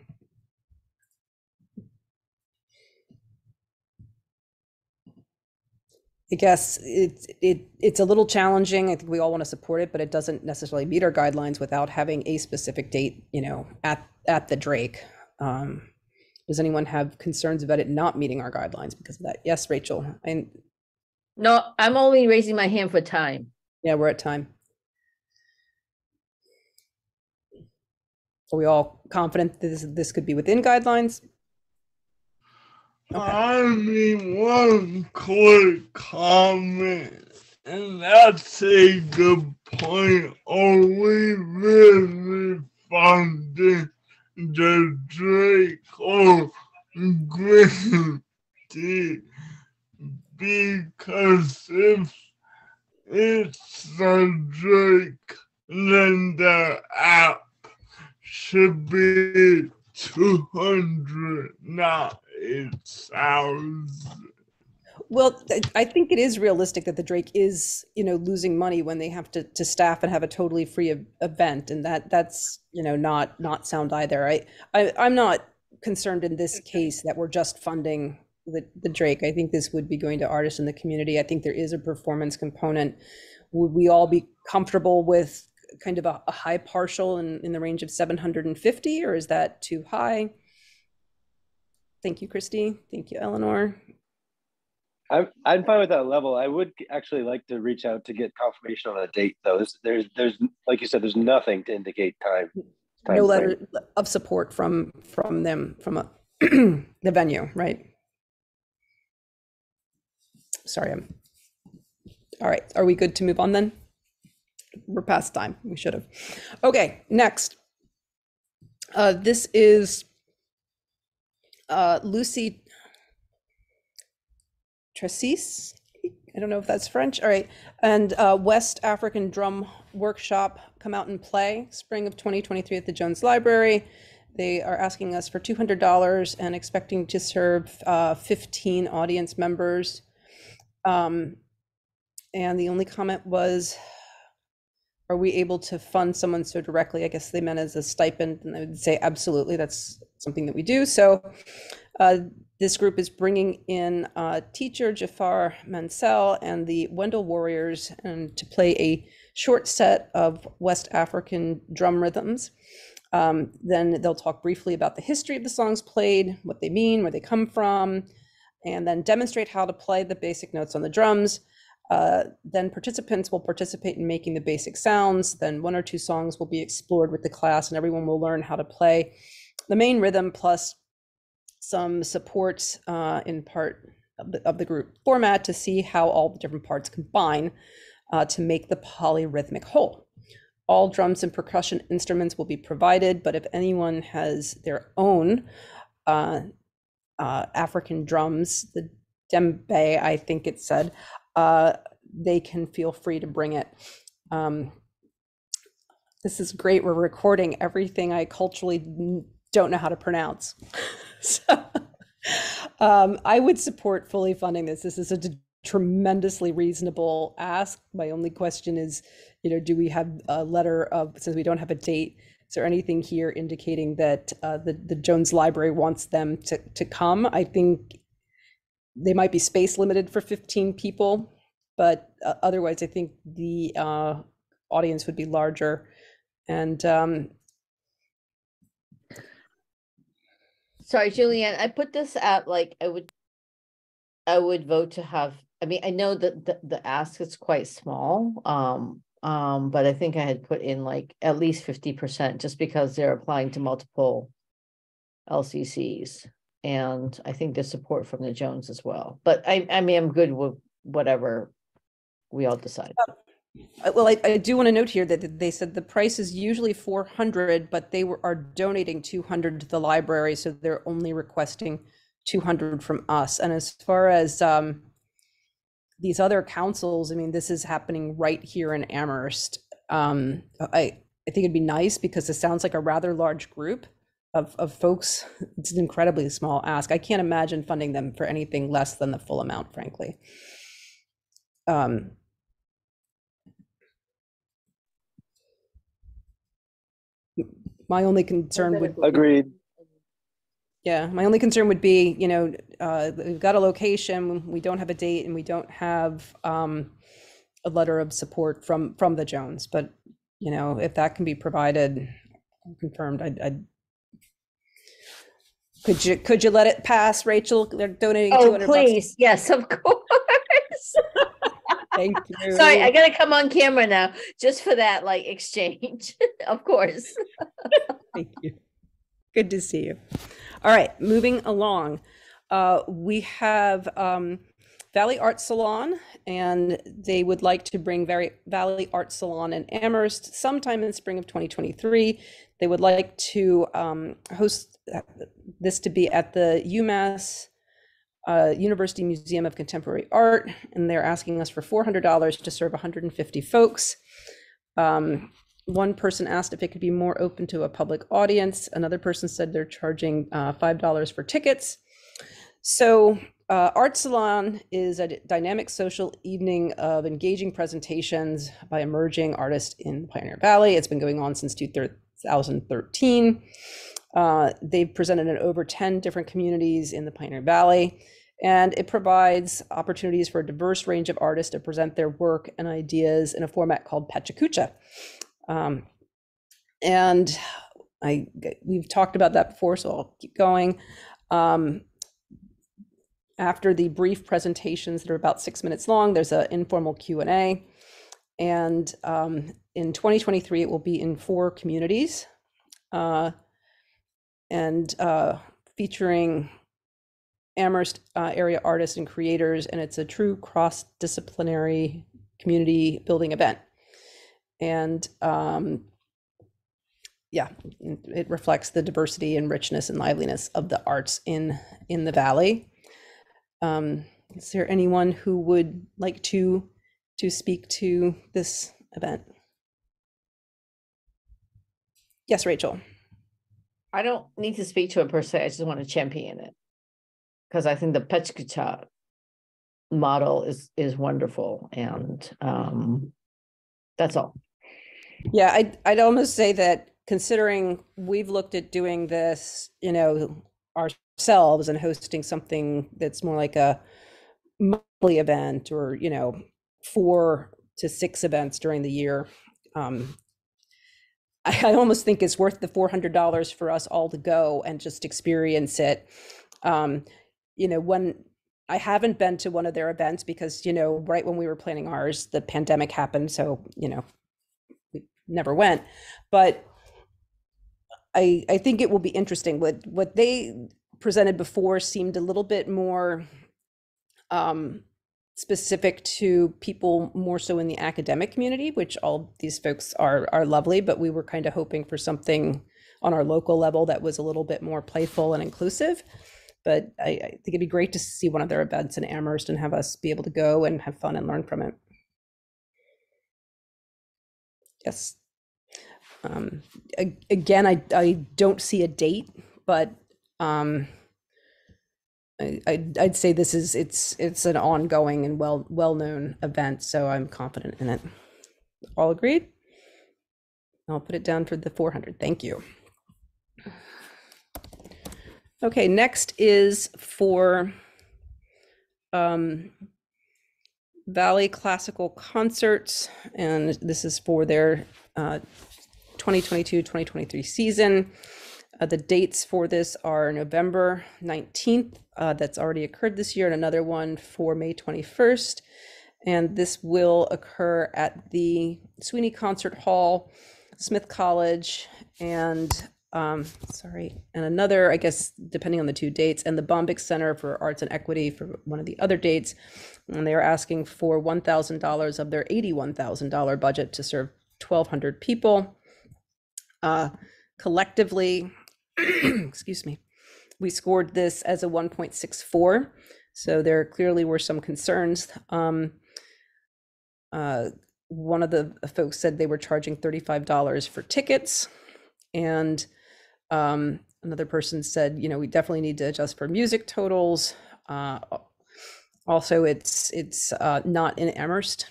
I guess it, it it's a little challenging. I think we all want to support it, but it doesn't necessarily meet our guidelines without having a specific date, you know, at at the Drake. Um, does anyone have concerns about it not meeting our guidelines because of that? Yes, Rachel. And No, I'm only raising my hand for time. yeah, we're at time. Are we all confident this this could be within guidelines? Okay. I mean, one quick comment, and that's a good point. Are we really funding the Drake or Green Tea? Because if it's the Drake, then the app should be two hundred, not eight thousand. Well, I think it is realistic that the Drake is, you know, losing money when they have to, to staff and have a totally free event, and that that's, you know, not not sound either. I, I I'm not concerned in this case that we're just funding the the Drake. I think this would be going to artists in the community. I think there is a performance component. Would we all be comfortable with kind of a, a high partial in, in the range of 750, or is that too high? Thank you, Christy. Thank you, Eleanor. I'm I'm fine with that level. I would actually like to reach out to get confirmation on a date, though. There's there's, there's like you said, there's nothing to indicate time. time no frame. letter of support from from them from a, [clears throat] the venue right sorry i'm all right are we good to move on then we're past time we should have okay next uh this is uh lucy Tracis. I don't know if that's French. All right. And uh, West African Drum Workshop Come Out and Play, spring of 2023 at the Jones Library. They are asking us for $200 and expecting to serve uh, 15 audience members. Um, and the only comment was, are we able to fund someone so directly? I guess they meant as a stipend, and I would say absolutely, that's something that we do. So uh, this group is bringing in uh, teacher Jafar Mansell and the Wendell Warriors and to play a short set of West African drum rhythms. Um, then they'll talk briefly about the history of the songs played, what they mean, where they come from, and then demonstrate how to play the basic notes on the drums. Uh, then participants will participate in making the basic sounds. Then one or two songs will be explored with the class, and everyone will learn how to play the main rhythm plus some supports uh, in part of the, of the group format to see how all the different parts combine uh, to make the polyrhythmic whole. All drums and percussion instruments will be provided, but if anyone has their own uh, uh, African drums, the djembe, I think it said, uh, they can feel free to bring it. Um, this is great. We're recording everything I culturally don't know how to pronounce. [laughs] so um, I would support fully funding this. This is a d- tremendously reasonable ask. My only question is, you know, do we have a letter of, since we don't have a date, is there anything here indicating that uh, the, the Jones Library wants them to, to come? I think they might be space limited for 15 people, but uh, otherwise I think the uh, audience would be larger. And um, Sorry, Julianne, I put this at like, I would, I would vote to have, I mean, I know that the, the ask is quite small. Um, um, but I think I had put in like at least fifty percent just because they're applying to multiple LCCs. And I think there's support from the Jones as well. But I, I mean, I'm good with whatever we all decide. Well, I, I do want to note here that they said the price is usually four hundred, but they were, are donating two hundred to the library, so they're only requesting two hundred from us. And as far as um, these other councils, I mean, this is happening right here in Amherst. Um, I I think it'd be nice because it sounds like a rather large group of of folks. It's an incredibly small ask. I can't imagine funding them for anything less than the full amount, frankly. Um, my only concern would Agreed. Yeah, my only concern would be, you know, uh, we've got a location, we don't have a date, and we don't have um, a letter of support from from the Jones. But you know, if that can be provided, confirmed, I'd, I'd could you could you let it pass, Rachel? They're donating two Oh, hundred bucks. please, yes, of course. Thank [laughs] you. Sorry, I gotta come on camera now, just for that, like, exchange, [laughs] of course. [laughs] Thank you. Good to see you. All right, moving along. Uh, we have um, Valley Art Salon, and they would like to bring Valley, Valley Art Salon in Amherst sometime in spring of 2023. They would like to um, host uh, this to be at the UMass uh, University Museum of Contemporary Art, and they're asking us for $400 to serve 150 folks. Um, one person asked if it could be more open to a public audience. Another person said they're charging uh, $5 for tickets. So, uh, Art Salon is a dynamic social evening of engaging presentations by emerging artists in Pioneer Valley. It's been going on since 2013. Uh, they've presented in over 10 different communities in the Pioneer Valley, and it provides opportunities for a diverse range of artists to present their work and ideas in a format called PechaKucha. Um, and I we've talked about that before, so I'll keep going. Um, after the brief presentations that are about six minutes long, there's an informal Q and A. And um, in 2023, it will be in four communities, uh, and uh, featuring Amherst uh, area artists and creators, and it's a true cross-disciplinary community building event and um, yeah, it reflects the diversity and richness and liveliness of the arts in in the valley. Um, is there anyone who would like to to speak to this event? Yes, Rachel. I don't need to speak to it per se, I just want to champion it. Because I think the PechaKucha model is, is wonderful and, um, that's all. Yeah, I'd, I'd almost say that considering we've looked at doing this, you know, ourselves and hosting something that's more like a monthly event or, you know, four to six events during the year. Um, I, I almost think it's worth the four hundred dollars for us all to go and just experience it. Um, you know, when I haven't been to one of their events because, you know, right when we were planning ours, the pandemic happened. So, you know, we never went. But I I think it will be interesting. What what they presented before seemed a little bit more um, specific to people more so in the academic community, which all these folks are are lovely. But we were kind of hoping for something on our local level that was a little bit more playful and inclusive. But I, I think it'd be great to see one of their events in Amherst and have us be able to go and have fun and learn from it. Yes. Um, again, I, I don't see a date, but um, I, I'd, I'd say this is it's it's an ongoing and well well known event, so I'm confident in it. All agreed. I'll put it down for the 400. Thank you. Okay, next is for um, Valley Classical Concerts, and this is for their uh, 2022-2023 season. Uh, the dates for this are November 19th, uh, that's already occurred this year, and another one for May 21st. And this will occur at the Sweeney Concert Hall, Smith College, and um, sorry, and another, I guess, depending on the two dates, and the Bombyx Center for Arts and Equity for one of the other dates. And they are asking for $1,000 of their $81,000 budget to serve 1,200 people. Uh, collectively, [clears throat] excuse me, we scored this as a 1.64. So there clearly were some concerns. Um, uh, one of the folks said they were charging $35 for tickets. And um, another person said, you know, we definitely need to adjust for music totals. Uh, also, it's it's uh, not in Amherst.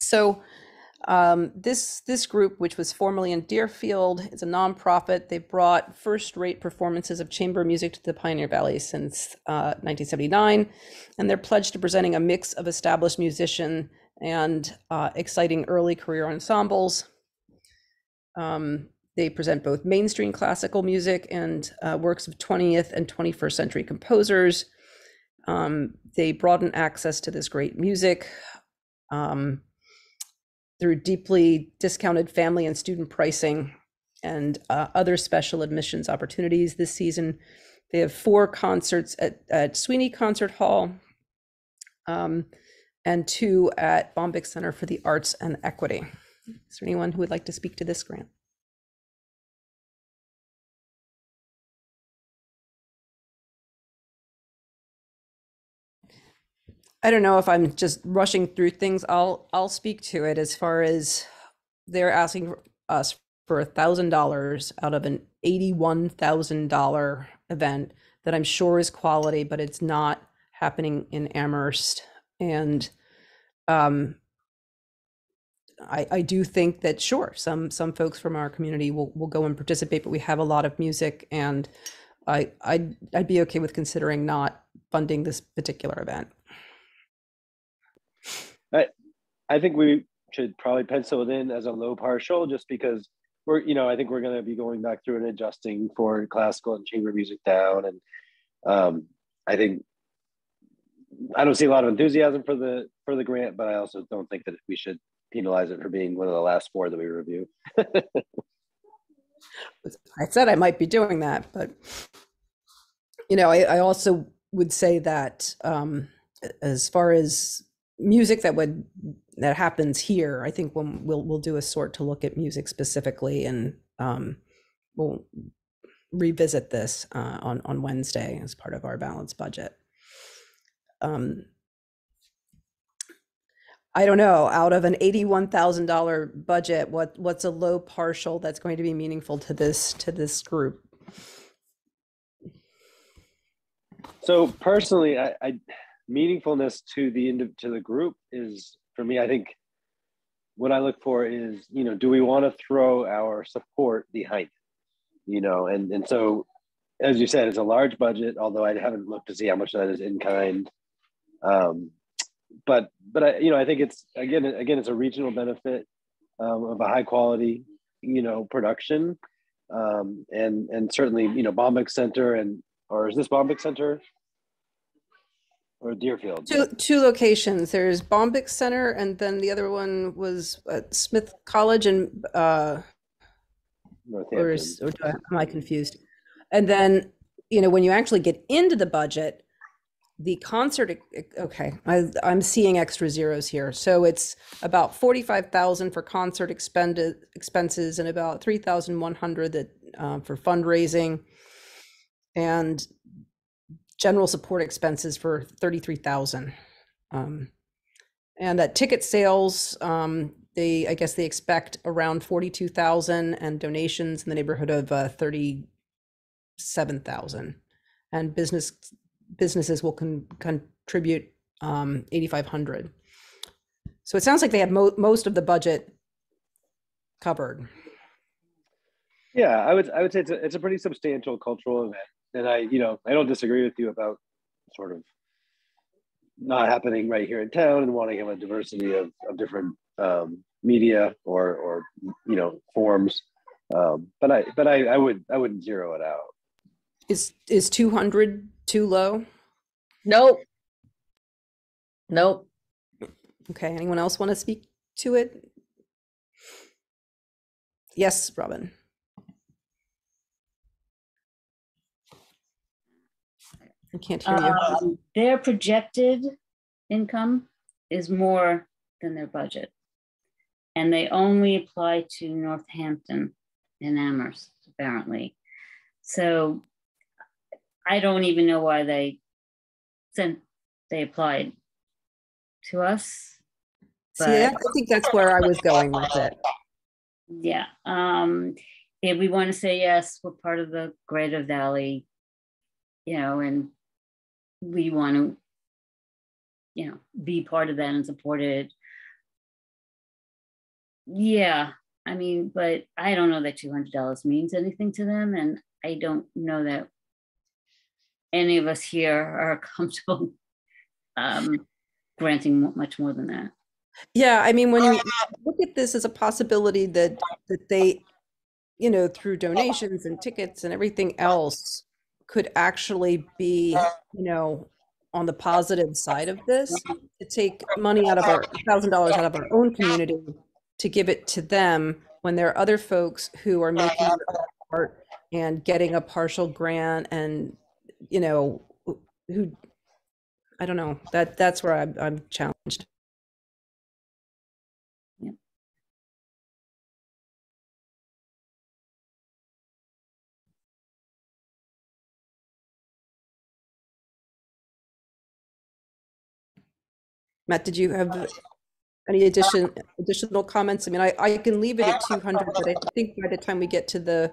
So Um, this this group, which was formerly in Deerfield, is a nonprofit. They brought first-rate performances of chamber music to the Pioneer Valley since uh, 1979, and they're pledged to presenting a mix of established musician and uh, exciting early career ensembles. Um, they present both mainstream classical music and uh, works of 20th and 21st century composers. Um, they broaden access to this great music. Um, through deeply discounted family and student pricing and uh, other special admissions opportunities this season. They have four concerts at, at Sweeney Concert Hall um, and two at Bombyx Center for the Arts and Equity. Is there anyone who would like to speak to this grant? I don't know if I'm just rushing through things. I'll I'll speak to it as far as they're asking us for a thousand dollars out of an eighty-one thousand dollar event that I'm sure is quality, but it's not happening in Amherst. And um, I, I do think that sure, some some folks from our community will will go and participate, but we have a lot of music, and I I'd, I'd be okay with considering not funding this particular event. I, I think we should probably pencil it in as a low partial just because we're, you know, I think we're going to be going back through and adjusting for classical and chamber music down. And um, I think I don't see a lot of enthusiasm for the for the grant, but I also don't think that we should penalize it for being one of the last four that we review. [laughs] I said I might be doing that, but you know, I, I also would say that um, as far as music that would that happens here i think when we'll we'll do a sort to look at music specifically and um we'll revisit this uh, on on wednesday as part of our balanced budget. Um i don't know out of an $81000 budget what what's a low partial that's going to be meaningful to this to this group? So personally i, I meaningfulness to the end to the group is for me i think what i look for is you know do we want to throw our support behind you know and and so as you said it's a large budget although i haven't looked to see how much that is in kind. Um, but but I, you know i think it's again again it's a regional benefit um, of a high quality you know production. Um, and and certainly you know Bombyx Center and or is this Bombyx Center or Deerfield? Two two locations. There's Bombyx Center, and then the other one was at Smith College and uh, or, is, or I, am I confused? And then you know when you actually get into the budget, the concert. Okay, I, I'm seeing extra zeros here. So it's about forty five thousand for concert expended expenses and about three thousand one hundred that uh, for fundraising. And general support expenses for 33,000. Um, and that ticket sales, um, they, I guess they expect around 42,000 and donations in the neighborhood of uh, 37,000. And business businesses will con- contribute um, 8,500. So it sounds like they have mo- most of the budget covered. Yeah, I would I would say it's a, it's a pretty substantial cultural event and I, you know, I don't disagree with you about sort of not happening right here in town and wanting to have a diversity of, of different um, media or or you know forms. Um, but I but I, I would I wouldn't zero it out. Is is two hundred too low? Nope. Nope. Okay. Anyone else want to speak to it? Yes, Robin. I can't hear you. Um, their projected income is more than their budget. And they only apply to Northampton and Amherst, apparently. So I don't even know why they sent, they applied to us. See, I think that's where I was going with it. Yeah. Um, if we want to say yes, we're part of the Greater Valley, you know, and we want to, you know, be part of that and support it. yeah, I mean, but I don't know that two hundred dollars means anything to them, and I don't know that any of us here are [laughs] comfortable um, granting much more than that. Yeah, I mean, when you look at this as a possibility that that they, you know, through donations and tickets and everything else, could actually be, you know, on the positive side of this, to take money out of our thousand dollars out of our own community to give it to them when there are other folks who are making art and getting a partial grant and, you know, who, I don't know, that that's where I'm I'm challenged. Matt, did you have uh, any addition, additional comments? I mean, I, I can leave it at two hundred, but I think by the time we get to the,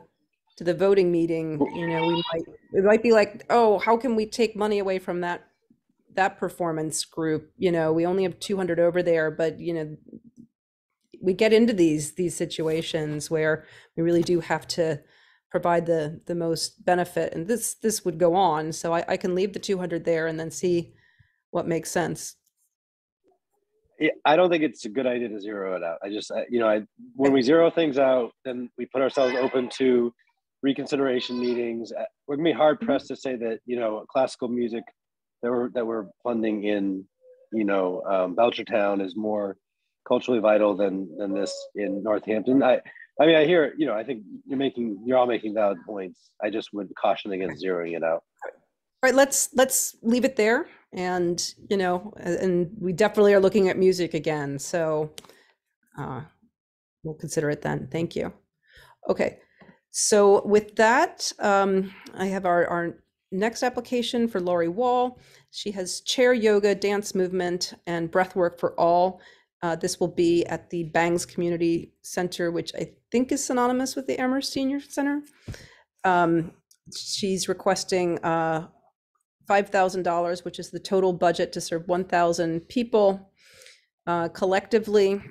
to the voting meeting, you know, we might, it might be like, oh, how can we take money away from that, that performance group? You know, we only have two hundred over there, but you know, we get into these, these situations where we really do have to provide the, the most benefit, and this, this would go on, so I, I can leave the two hundred there and then see what makes sense. I don't think it's a good idea to zero it out. I just, I- you know, I, when we zero things out, then we put ourselves open to reconsideration meetings. Uh, We're gonna be hard pressed to say that, you know, classical music that we're, that we're funding in, you know, um, Belchertown is more culturally vital than, than this in Northampton. I, I mean, I hear, you know, I think you're making, you're all making valid points. I just would caution against zeroing it out. All right, let's let's leave it there, and you know, and we definitely are looking at music again, so uh, we'll consider it then. Thank you. Okay, so with that, um, I have our our next application for Lori Wall. She has chair yoga, dance movement, and breath work for all. Uh, this will be at the Bangs Community Center, which I think is synonymous with the Amherst Senior Center. Um, she's requesting uh, $5,000, which is the total budget to serve 1,000 people. Uh, Collectively,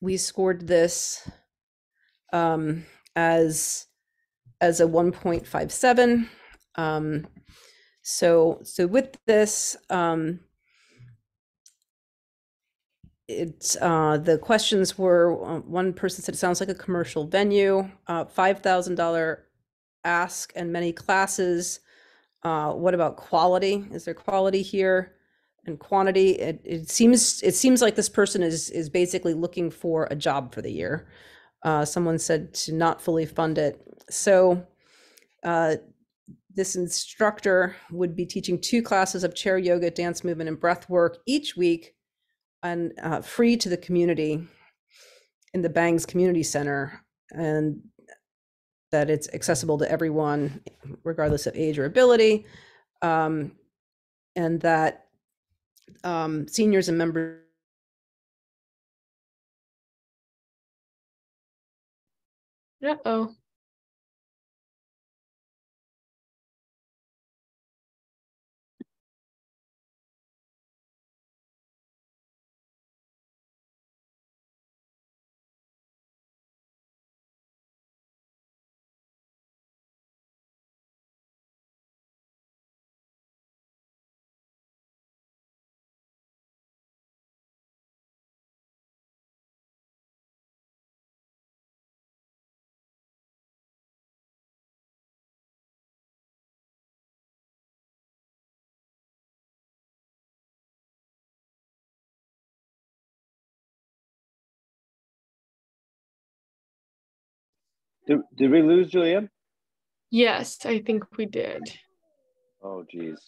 we scored this um, as, as a 1.57. Um, So, so with this, um, it's, uh, the questions were, uh, one person said it sounds like a commercial venue, uh, $5,000 ask and many classes. Uh, what about quality? Is there quality here? And quantity? It, it seems, it seems like this person is, is basically looking for a job for the year. Uh, someone said to not fully fund it. So, uh, this instructor would be teaching two classes of chair yoga, dance movement, and breath work each week and uh, free to the community in the Bangs Community Center. And that it's accessible to everyone, regardless of age or ability. Um, and that um, seniors and members Uh-oh. Did, did we lose Julianne? Yes, I think we did. Oh, geez.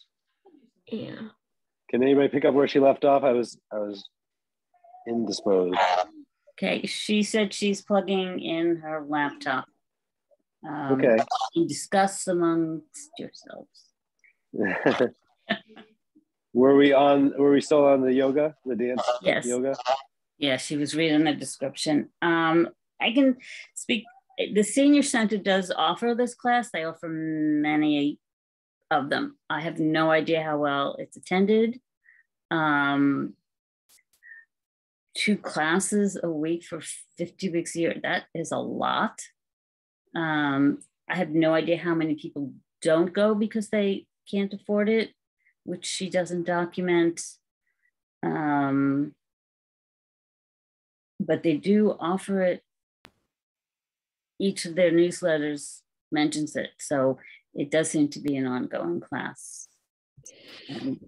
Yeah. Can anybody pick up where she left off? I was, I was indisposed. Okay, she said she's plugging in her laptop. Um, Okay. and Discuss amongst yourselves. [laughs] were we on? Were we still on the yoga, the dance Yes. yoga? Yeah, she was reading the description. Um, I can speak. The senior center does offer this class. They offer many of them. I have no idea how well it's attended. Um, two classes a week for 50 weeks a year. That is a lot. Um, I have no idea how many people don't go because they can't afford it, which she doesn't document. Um, but they do offer it. Each of their newsletters mentions it. So it does seem to be an ongoing class. And,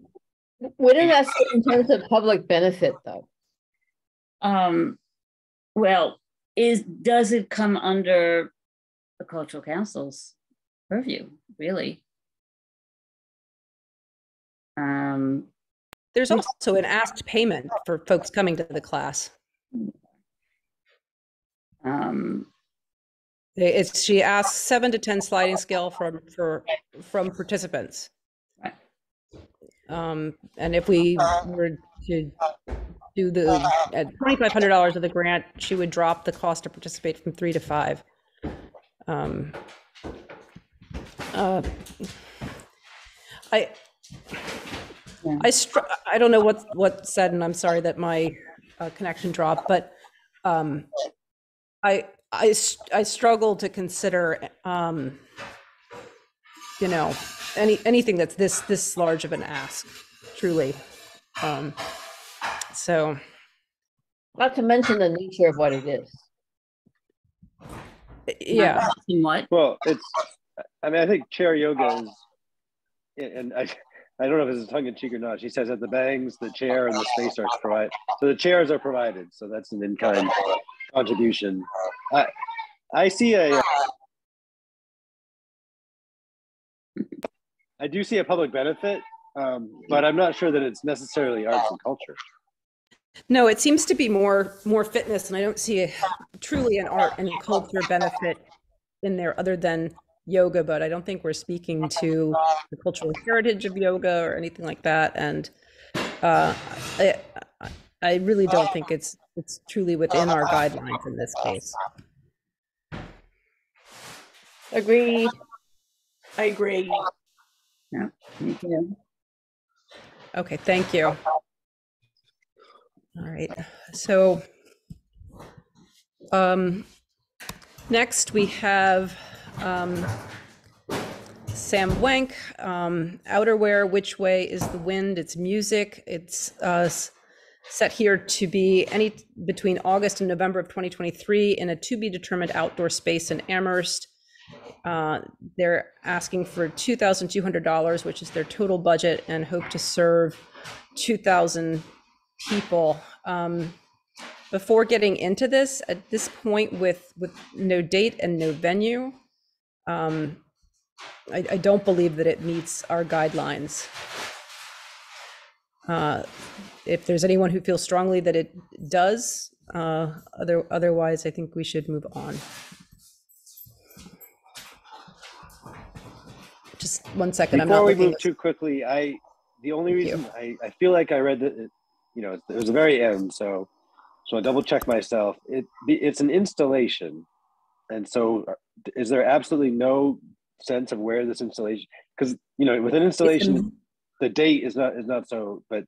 Where does that sit in terms of public benefit, though? um, well, is does it come under the cultural council's purview, really? Um, There's also an asked payment for folks coming to the class. um, It's, she asks seven to 10 sliding scale from, for, from participants. Um, and if we were to do the, at $2,500 of the grant, she would drop the cost to participate from three to five. Um, uh, I. I str- I don't know what, what said, and I'm sorry that my uh, connection dropped, but um, I, I, s- I struggle to consider, um, you know, any, anything that's this, this large of an ask, truly. Um, so, Not to mention the nature of what it is. yeah, what? Well, it's, I mean, I think chair yoga is, and I, I don't know if it's tongue in cheek or not. She says that the bangs, the chair, and the space are provided. So the chairs are provided. So that's an in-kind contribution. I, I see a. I do see a public benefit, um, but I'm not sure that it's necessarily arts and culture. no, it seems to be more, more fitness, and I don't see a, truly an art and culture benefit in there other than yoga, but I don't think we're speaking to the cultural heritage of yoga or anything like that. And uh, I- I really don't think it's, it's truly within our guidelines in this case. Agreed. I agree. Yeah, Thank you. Okay, thank you. All right, so um, next we have um, Sam Wank, um, outerwear, Which Way is the Wind? It's music. It's uh, set here to be any between August and November of 2023 in a to be determined outdoor space in Amherst. Uh, They're asking for $2,200, which is their total budget, and hope to serve 2,000 people. Um, Before getting into this, at this point with, with no date and no venue, um, I, I don't believe that it meets our guidelines. Uh, If there's anyone who feels strongly that it does, uh, other, otherwise, I think we should move on. Just one second, I'm Before not we move too quickly, I the only Thank you. reason I, I feel like I read that it- you know it was the very end, so so I double check myself. It it's an installation, and so is there absolutely no sense of where this installation? Because you know with an installation, the date is not is not so. But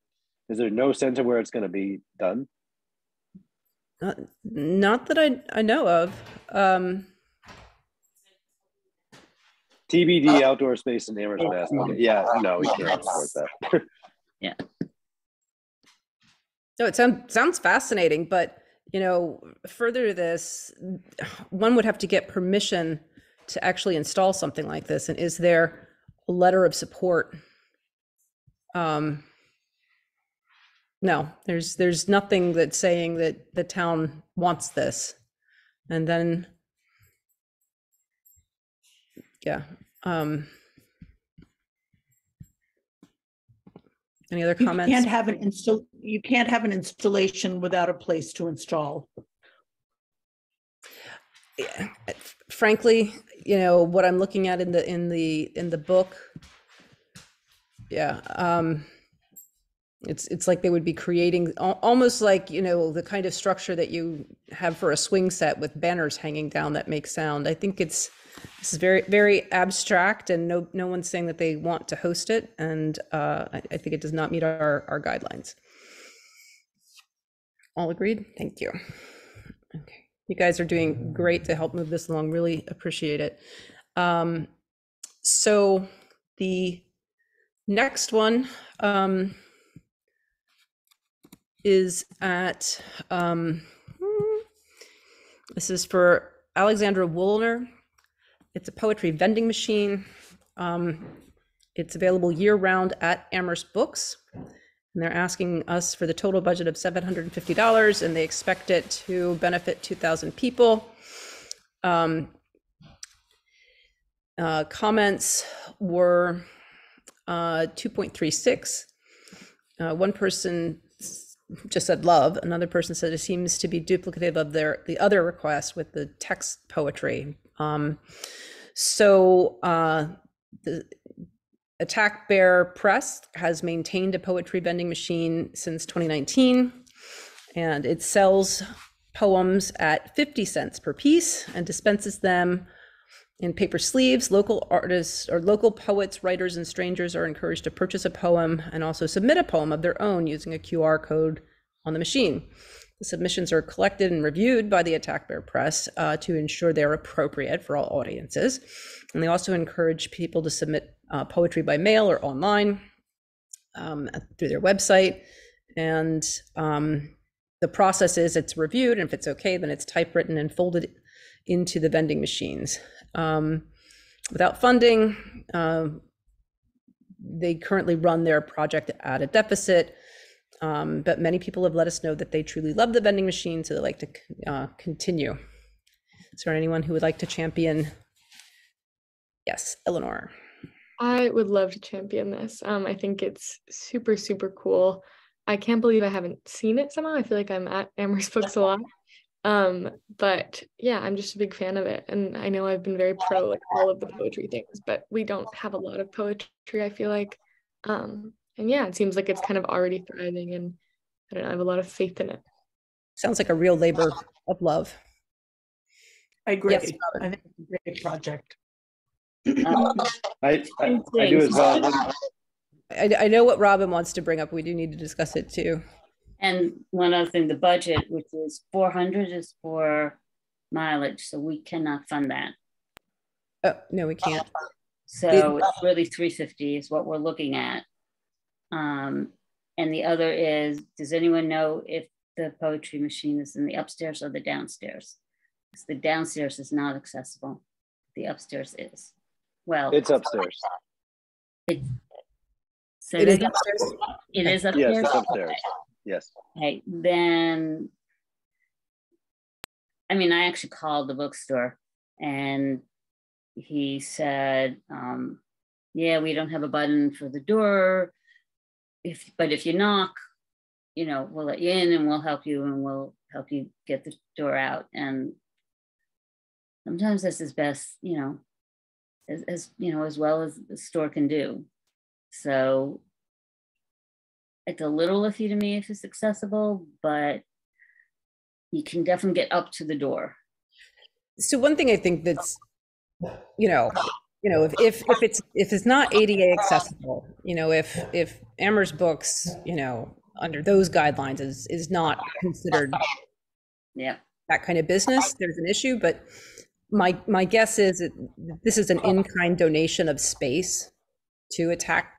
is there no sense of where it's going to be done? Not, not that I, I know of. Um, TBD outdoor space in Amherst, Mass. Okay, yeah, no, we can't support that. [laughs] Yeah. No, it sounds sounds fascinating, but you know, further to this, one would have to get permission to actually install something like this. And is there a letter of support? Um, no, there's there's nothing that's saying that the town wants this. And then, yeah. Um, any other comments? You can't have an install, you can't have an installation without a place to install. Yeah, frankly, you know, what I'm looking at in the, in the, in the book. Yeah, um, it's, it's like they would be creating, almost like, you know, the kind of structure that you have for a swing set with banners hanging down that make sound. I think it's, this is very, very abstract and no, no one's saying that they want to host it. And, uh, I, I think it does not meet our, our guidelines. All agreed? Thank you. Okay, you guys are doing great to help move this along. Really appreciate it. Um, so the next one um, is at um, this is for Alexandra Woolner. It's a poetry vending machine. Um, it's available year round at Amherst Books. And they're asking us for the total budget of $750 and they expect it to benefit 2,000 people. Um, uh, comments were uh, 2.36. Uh, one person just said love. Another person said it seems to be duplicative of their the other request with the text poetry. Um, so uh, the Attack Bear Press has maintained a poetry vending machine since 2019, and it sells poems at 50 cents per piece and dispenses them in paper sleeves. Local artists or local poets, writers, and strangers are encouraged to purchase a poem and also submit a poem of their own using a QR code on the machine. The submissions are collected and reviewed by the Attack Bear Press uh, to ensure they're appropriate for all audiences. And they also encourage people to submit uh, poetry by mail or online um, through their website. And um, the process is it's reviewed, and if it's okay, then it's typewritten and folded into the vending machines. Um, without funding, um, they currently run their project at a deficit. Um, but many people have let us know that they truly love the vending machine, so they like to uh, continue. Is there anyone who would like to champion? Yes, Eleanor. I would love to champion this. Um, I think it's super, super cool. I can't believe I haven't seen it somehow. I feel like I'm at Amherst Books a [laughs] lot. Um, but yeah, I'm just a big fan of it. And I know I've been very pro like all of the poetry things, but we don't have a lot of poetry, I feel like. Um, and yeah, it seems like it's kind of already thriving and I don't know, I have a lot of faith in it. Sounds like a real labor of love. I agree. Yes, I think it's a great project. Um, [clears throat] I, I, I do as well. [laughs] I, I know what Robin wants to bring up. We do need to discuss it too. And one other thing, the budget, which is four hundred is for mileage, so we cannot fund that. Oh, no, we can't. So it's really three fifty is what we're looking at. Um, and the other is, does anyone know if the poetry machine is in the upstairs or the downstairs? 'Cause the downstairs is not accessible. The upstairs is. Well, It's upstairs. say It that is again? upstairs. It is Yes, upstairs? it's upstairs. Yes. Okay, then, I mean, I actually called the bookstore and he said, um, yeah, we don't have a button for the door. If, but if you knock, you know, we'll let you in and we'll help you and we'll help you get the door out. And sometimes this is best, you know, as, as, you know, as well as the store can do. So it's a little iffy to me if it's accessible, but you can definitely get up to the door. So one thing I think that's, you know, you know, if, if, if it's, if it's not ADA accessible, you know, if, if Amherst Books, you know, under those guidelines is, is not considered Yeah. that kind of business, there's an issue, but my, my guess is that this is an in-kind donation of space to Attack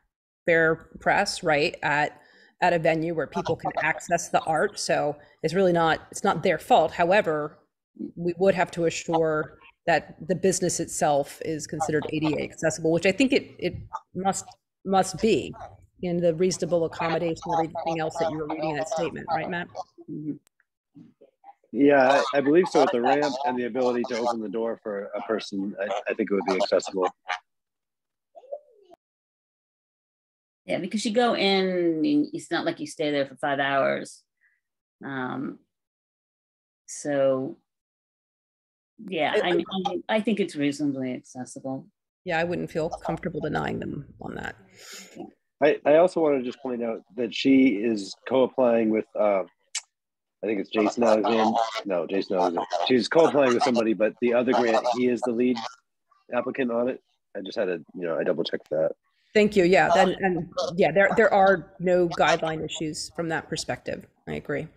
Bear Press, right, at, at a venue where people can [laughs] access the art, so it's really not, it's not their fault, however, we would have to assure that the business itself is considered ADA accessible, which I think it, it must, must be in the reasonable accommodation of everything else that you were reading in that statement, right, Matt? Mhm. Yeah, I, I believe so. With the ramp and the ability to open the door for a person, I, I think it would be accessible. Yeah, because you go in, and it's not like you stay there for five hours. Um, so, yeah, I, mean, I think it's reasonably accessible. Yeah, I wouldn't feel comfortable denying them on that. I, I also want to just point out that she is co-applying with, uh, I think it's Jason Alexander. No, Jason Alexander. She's co-applying with somebody, but the other grant, he is the lead applicant on it. I just had to, you know, I double checked that. Thank you. Yeah, then, and yeah, there, there are no guideline issues from that perspective. I agree.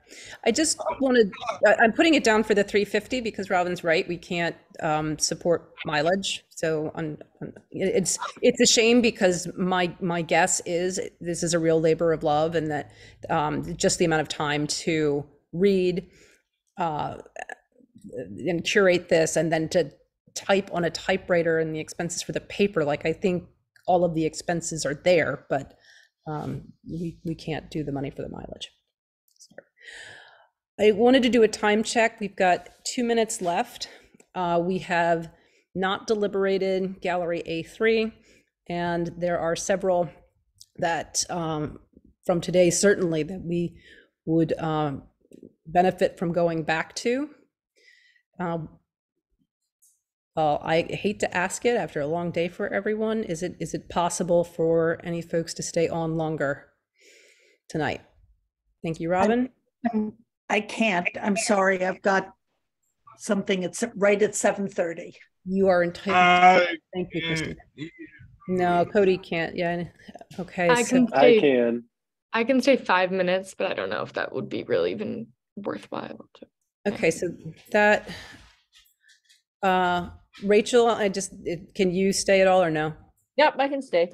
I just wanted, I- I'm putting it down for the 350 because Robin's right, we can't um, support mileage. So on, on- it's, it's a shame because my, my guess is this is a real labor of love and that um, just the amount of time to read uh, and curate this and then to type on a typewriter and the expenses for the paper, like I think all of the expenses are there, but um, we, we can't do the money for the mileage. I wanted to do a time check. We've got two minutes left. Uh, we have not deliberated gallery A3, and there are several that um, from today certainly that we would um, benefit from going back to. Um, well, I hate to ask it after a long day for everyone. Is it is it possible for any folks to stay on longer tonight? Thank you, Robin. Um, I can't. I'm sorry. I've got something. It's right at seven thirty. You are entitled. I Thank you, Christine. can't No, Cody can't. Yeah. Okay. I so- can I can. I can stay five minutes, but I don't know if that would be really even worthwhile. To, Okay, so that, uh, Rachel, I just, it- can you stay at all or no? Yep, I can stay.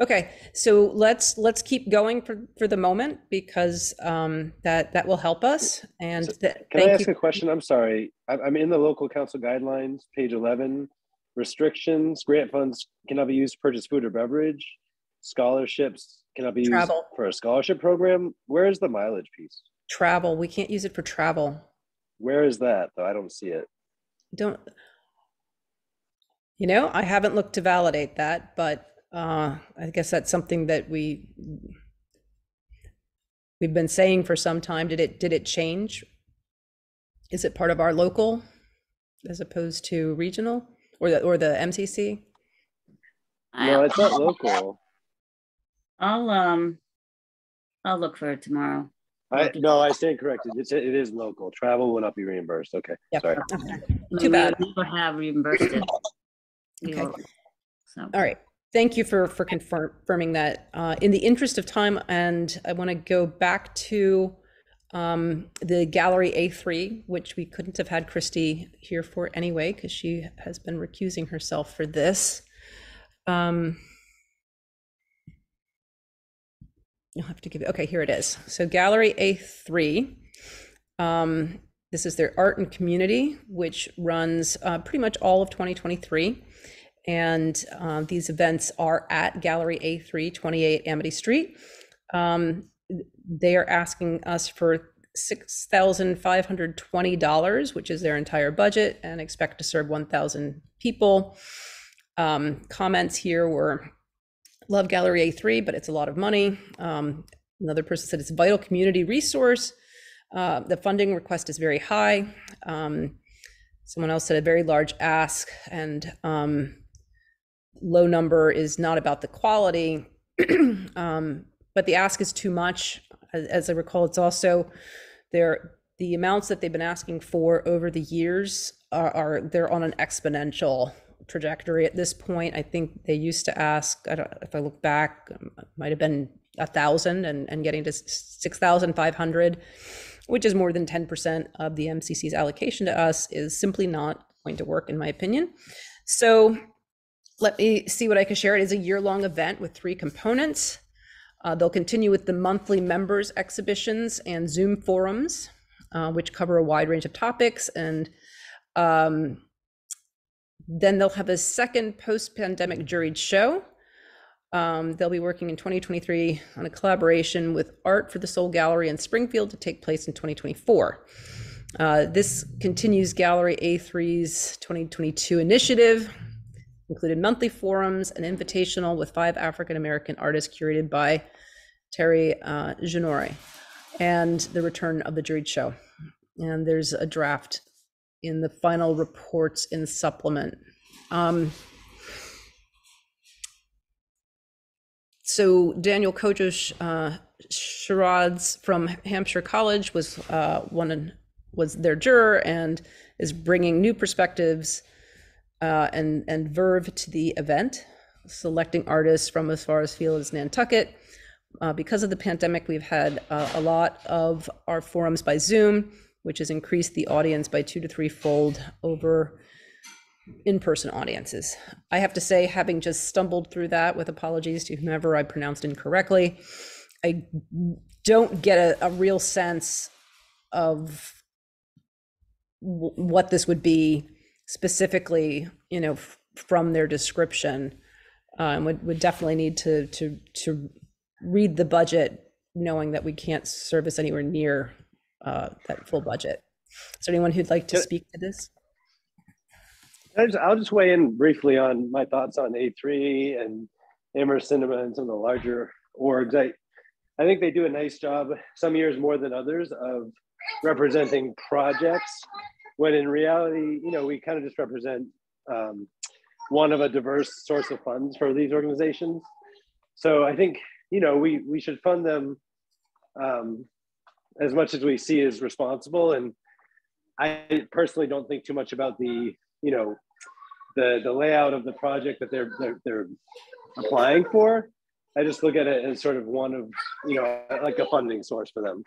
Okay, so let's, let's keep going for, for the moment because, um, that, that will help us and So, th- Can I thank ask you. a question? I'm sorry. I'm, I'm in the local council guidelines, page 11. Restrictions, grant funds cannot be used to purchase food or beverage. Scholarships cannot be used Travel. for a scholarship program. Where is the mileage piece? Travel, we can't use it for travel. Where is that though? I don't see it. Don't, you know, I haven't looked to validate that, but, uh, I guess that's something that we, we've been saying for some time. Did it, did it change? Is it part of our local as opposed to regional or the, or the MCC? No, it's not local. I'll, um, I'll look for it tomorrow. I, no, I stand corrected. It's, it is local. Travel will not be reimbursed. Okay, Yep. sorry. Okay. Too mean, we bad. would Never have reimbursed it. Okay. So, All right. Thank you for, for confirm- confirming that. Uh, In the interest of time, and I want to go back to um, the Gallery A3, which we couldn't have had Christy here for anyway, because she has been recusing herself for this. Um, You'll have to give it, okay, here it is. So Gallery A3. um, This is their art and community, which runs uh, pretty much all of 2023. And uh, these events are at Gallery A3, 28 Amity Street. Um, They are asking us for $6,520, which is their entire budget, and expect to serve 1,000 people. Um, Comments here were, love Gallery A3, but it's a lot of money. Um, Another person said it's a vital community resource. Uh, The funding request is very high. Um, Someone else said a very large ask and um, low number is not about the quality, [clears throat] um, but the ask is too much. As, as I recall, it's also there. The amounts that they've been asking for over the years are, are they're on an exponential trajectory at this point. I think they used to ask. I don't if I look back, might have been a thousand and, and getting to six thousand five hundred which is more than 10% of the MCC's allocation to us, is simply not going to work, in my opinion. So let me see what I can share. It is a year-long event with three components. Uh, they'll continue with the monthly members exhibitions and Zoom forums, uh, which cover a wide range of topics. And um, then they'll have a second post-pandemic juried show. Um, they'll be working in 2023 on a collaboration with Art for the Soul Gallery in Springfield to take place in 2024. Uh, this continues Gallery A3's 2022 initiative, included monthly forums, an invitational with five African American artists curated by Terry uh, and the return of the juried show. And there's a draft in the final reports in supplement. Um, so Daniel Kojosh uh, from Hampshire College was uh, one was their juror and is bringing new perspectives uh, and and verve to the event, selecting artists from as far as field as Nantucket. uh, because of the pandemic, we've had uh, a lot of our forums by Zoom, which has increased the audience by two to three fold over in-person audiences. I have to say, having just stumbled through that with apologies to whomever I pronounced incorrectly, I don't get a, a real sense of w- what this would be specifically, you know, f- from their description. Um, would, would definitely need to, to, to read the budget, knowing that we can't service anywhere near uh, that full budget. Is there anyone who'd like to speak to this? I'll just weigh in briefly on my thoughts on A3 and Amherst Cinema and some of the larger orgs. I, I think they do a nice job, some years more than others, of representing projects, when in reality, you know, we kind of just represent um, one of a diverse source of funds for these organizations. So I think, you know, we, we should fund them um, as much as we see as responsible. And I personally don't think too much about the, you know, the the layout of the project that they're they're, they're applying for. I just look at it as sort of one of, you know, like a funding source for them.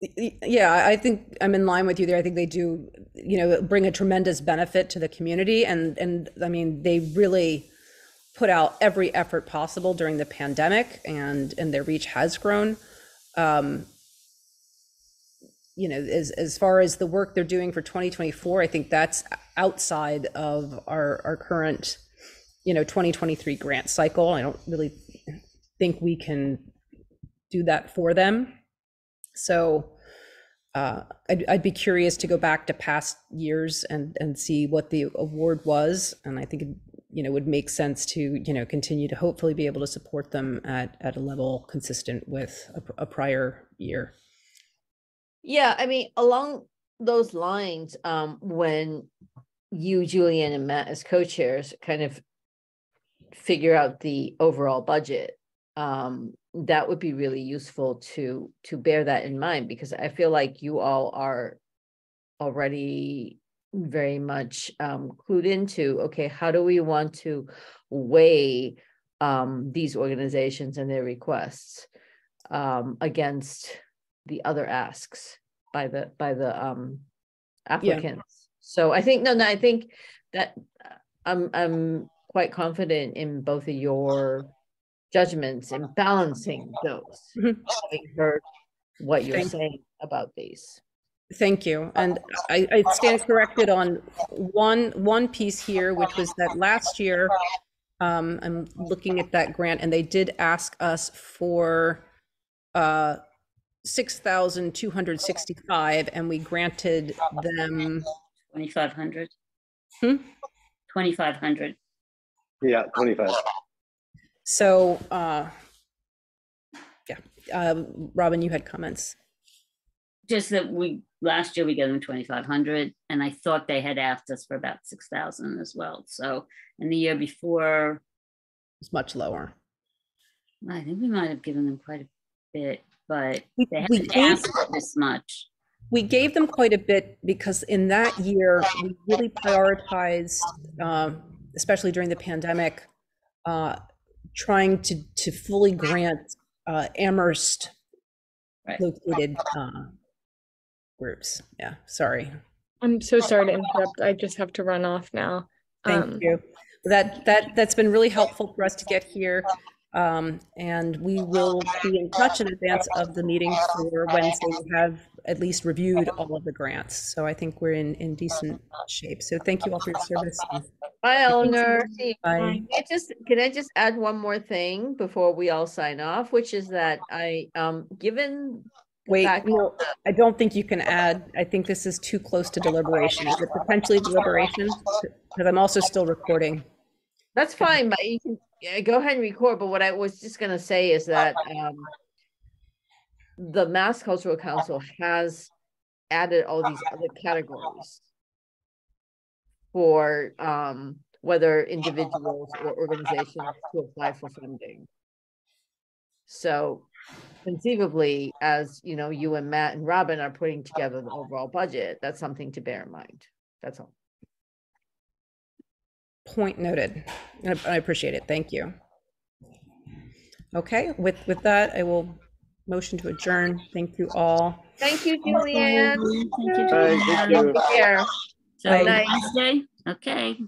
Yeah, I- I think I'm in line with you there. I think they do, you know, bring a tremendous benefit to the community and, and I mean, they really put out every effort possible during the pandemic and, and their reach has grown. Um, You know, as, as far as the work they're doing for 2024, I think that's outside of our, our current, you know, 2023 grant cycle. I don't really think we can do that for them. So uh, I'd, I'd be curious to go back to past years and, and see what the award was. And I think, it, you know, would make sense to, you know, continue to hopefully be able to support them at, at a level consistent with a, a prior year. Yeah, I mean, along those lines, um, when you, Julian, and Matt as co-chairs kind of figure out the overall budget, um, that would be really useful to to bear that in mind because I feel like you all are already very much um, clued into okay, how do we want to weigh um, these organizations and their requests um, against the other asks by the by the um applicants. So I think no, no, I think that uh, I'm I'm quite confident in both of your judgments in balancing those. Mhm. Having heard what you're Thank- saying about these. Thank you. And I, I stand corrected on one, one piece here, which was that last year, um, I'm looking at that grant and they did ask us for, uh, six thousand two hundred sixty-five and we granted them, Twenty-five hundred? Hmm? Twenty-five hundred. Yeah, 25. so, uh, yeah, um, Robin, you had comments. Just that we, last year we gave them twenty-five hundred and I thought they had asked us for about six thousand as well. So, and the year before, It's much lower. I think we might have given them quite a bit, but We- they we haven't gave- asked this much. We gave them quite a bit because in that year, we really prioritized, um, especially during the pandemic, uh, trying to, to fully grant uh, Amherst Right. located uh, groups. Yeah, sorry. I'm so sorry to interrupt. I just have to run off now. Thank Um, you. That, that, that's been really helpful for us to get here. Um, And we will be in touch in advance of the meeting for Wednesday. We have at least reviewed all of the grants. So I think we're in, in decent shape. So thank you all for your service. Bye, Eleanor. Bye. Can I just, can I just add one more thing before we all sign off, which is that I, um, given Wait, fact- no, I don't think you can add, I think this is too close to deliberation. Is it potentially deliberation? Because I'm also still recording. That's fine, but you can, yeah, go ahead and record, but what I was just gonna say is that, um. The Mass Cultural Council has added all these other categories. For, um, whether individuals or organizations to apply for funding. So conceivably, as you know, you and Matt and Robin are putting together the overall budget, that's something to bear in mind. That's all. Point noted. I I appreciate it. Thank you. Okay, with, with that, I will motion to adjourn. Thank you all. Thank you, Julianne. Thank you, Bye, thank Julianne. you. Here. So Bye. Night. Wednesday, okay.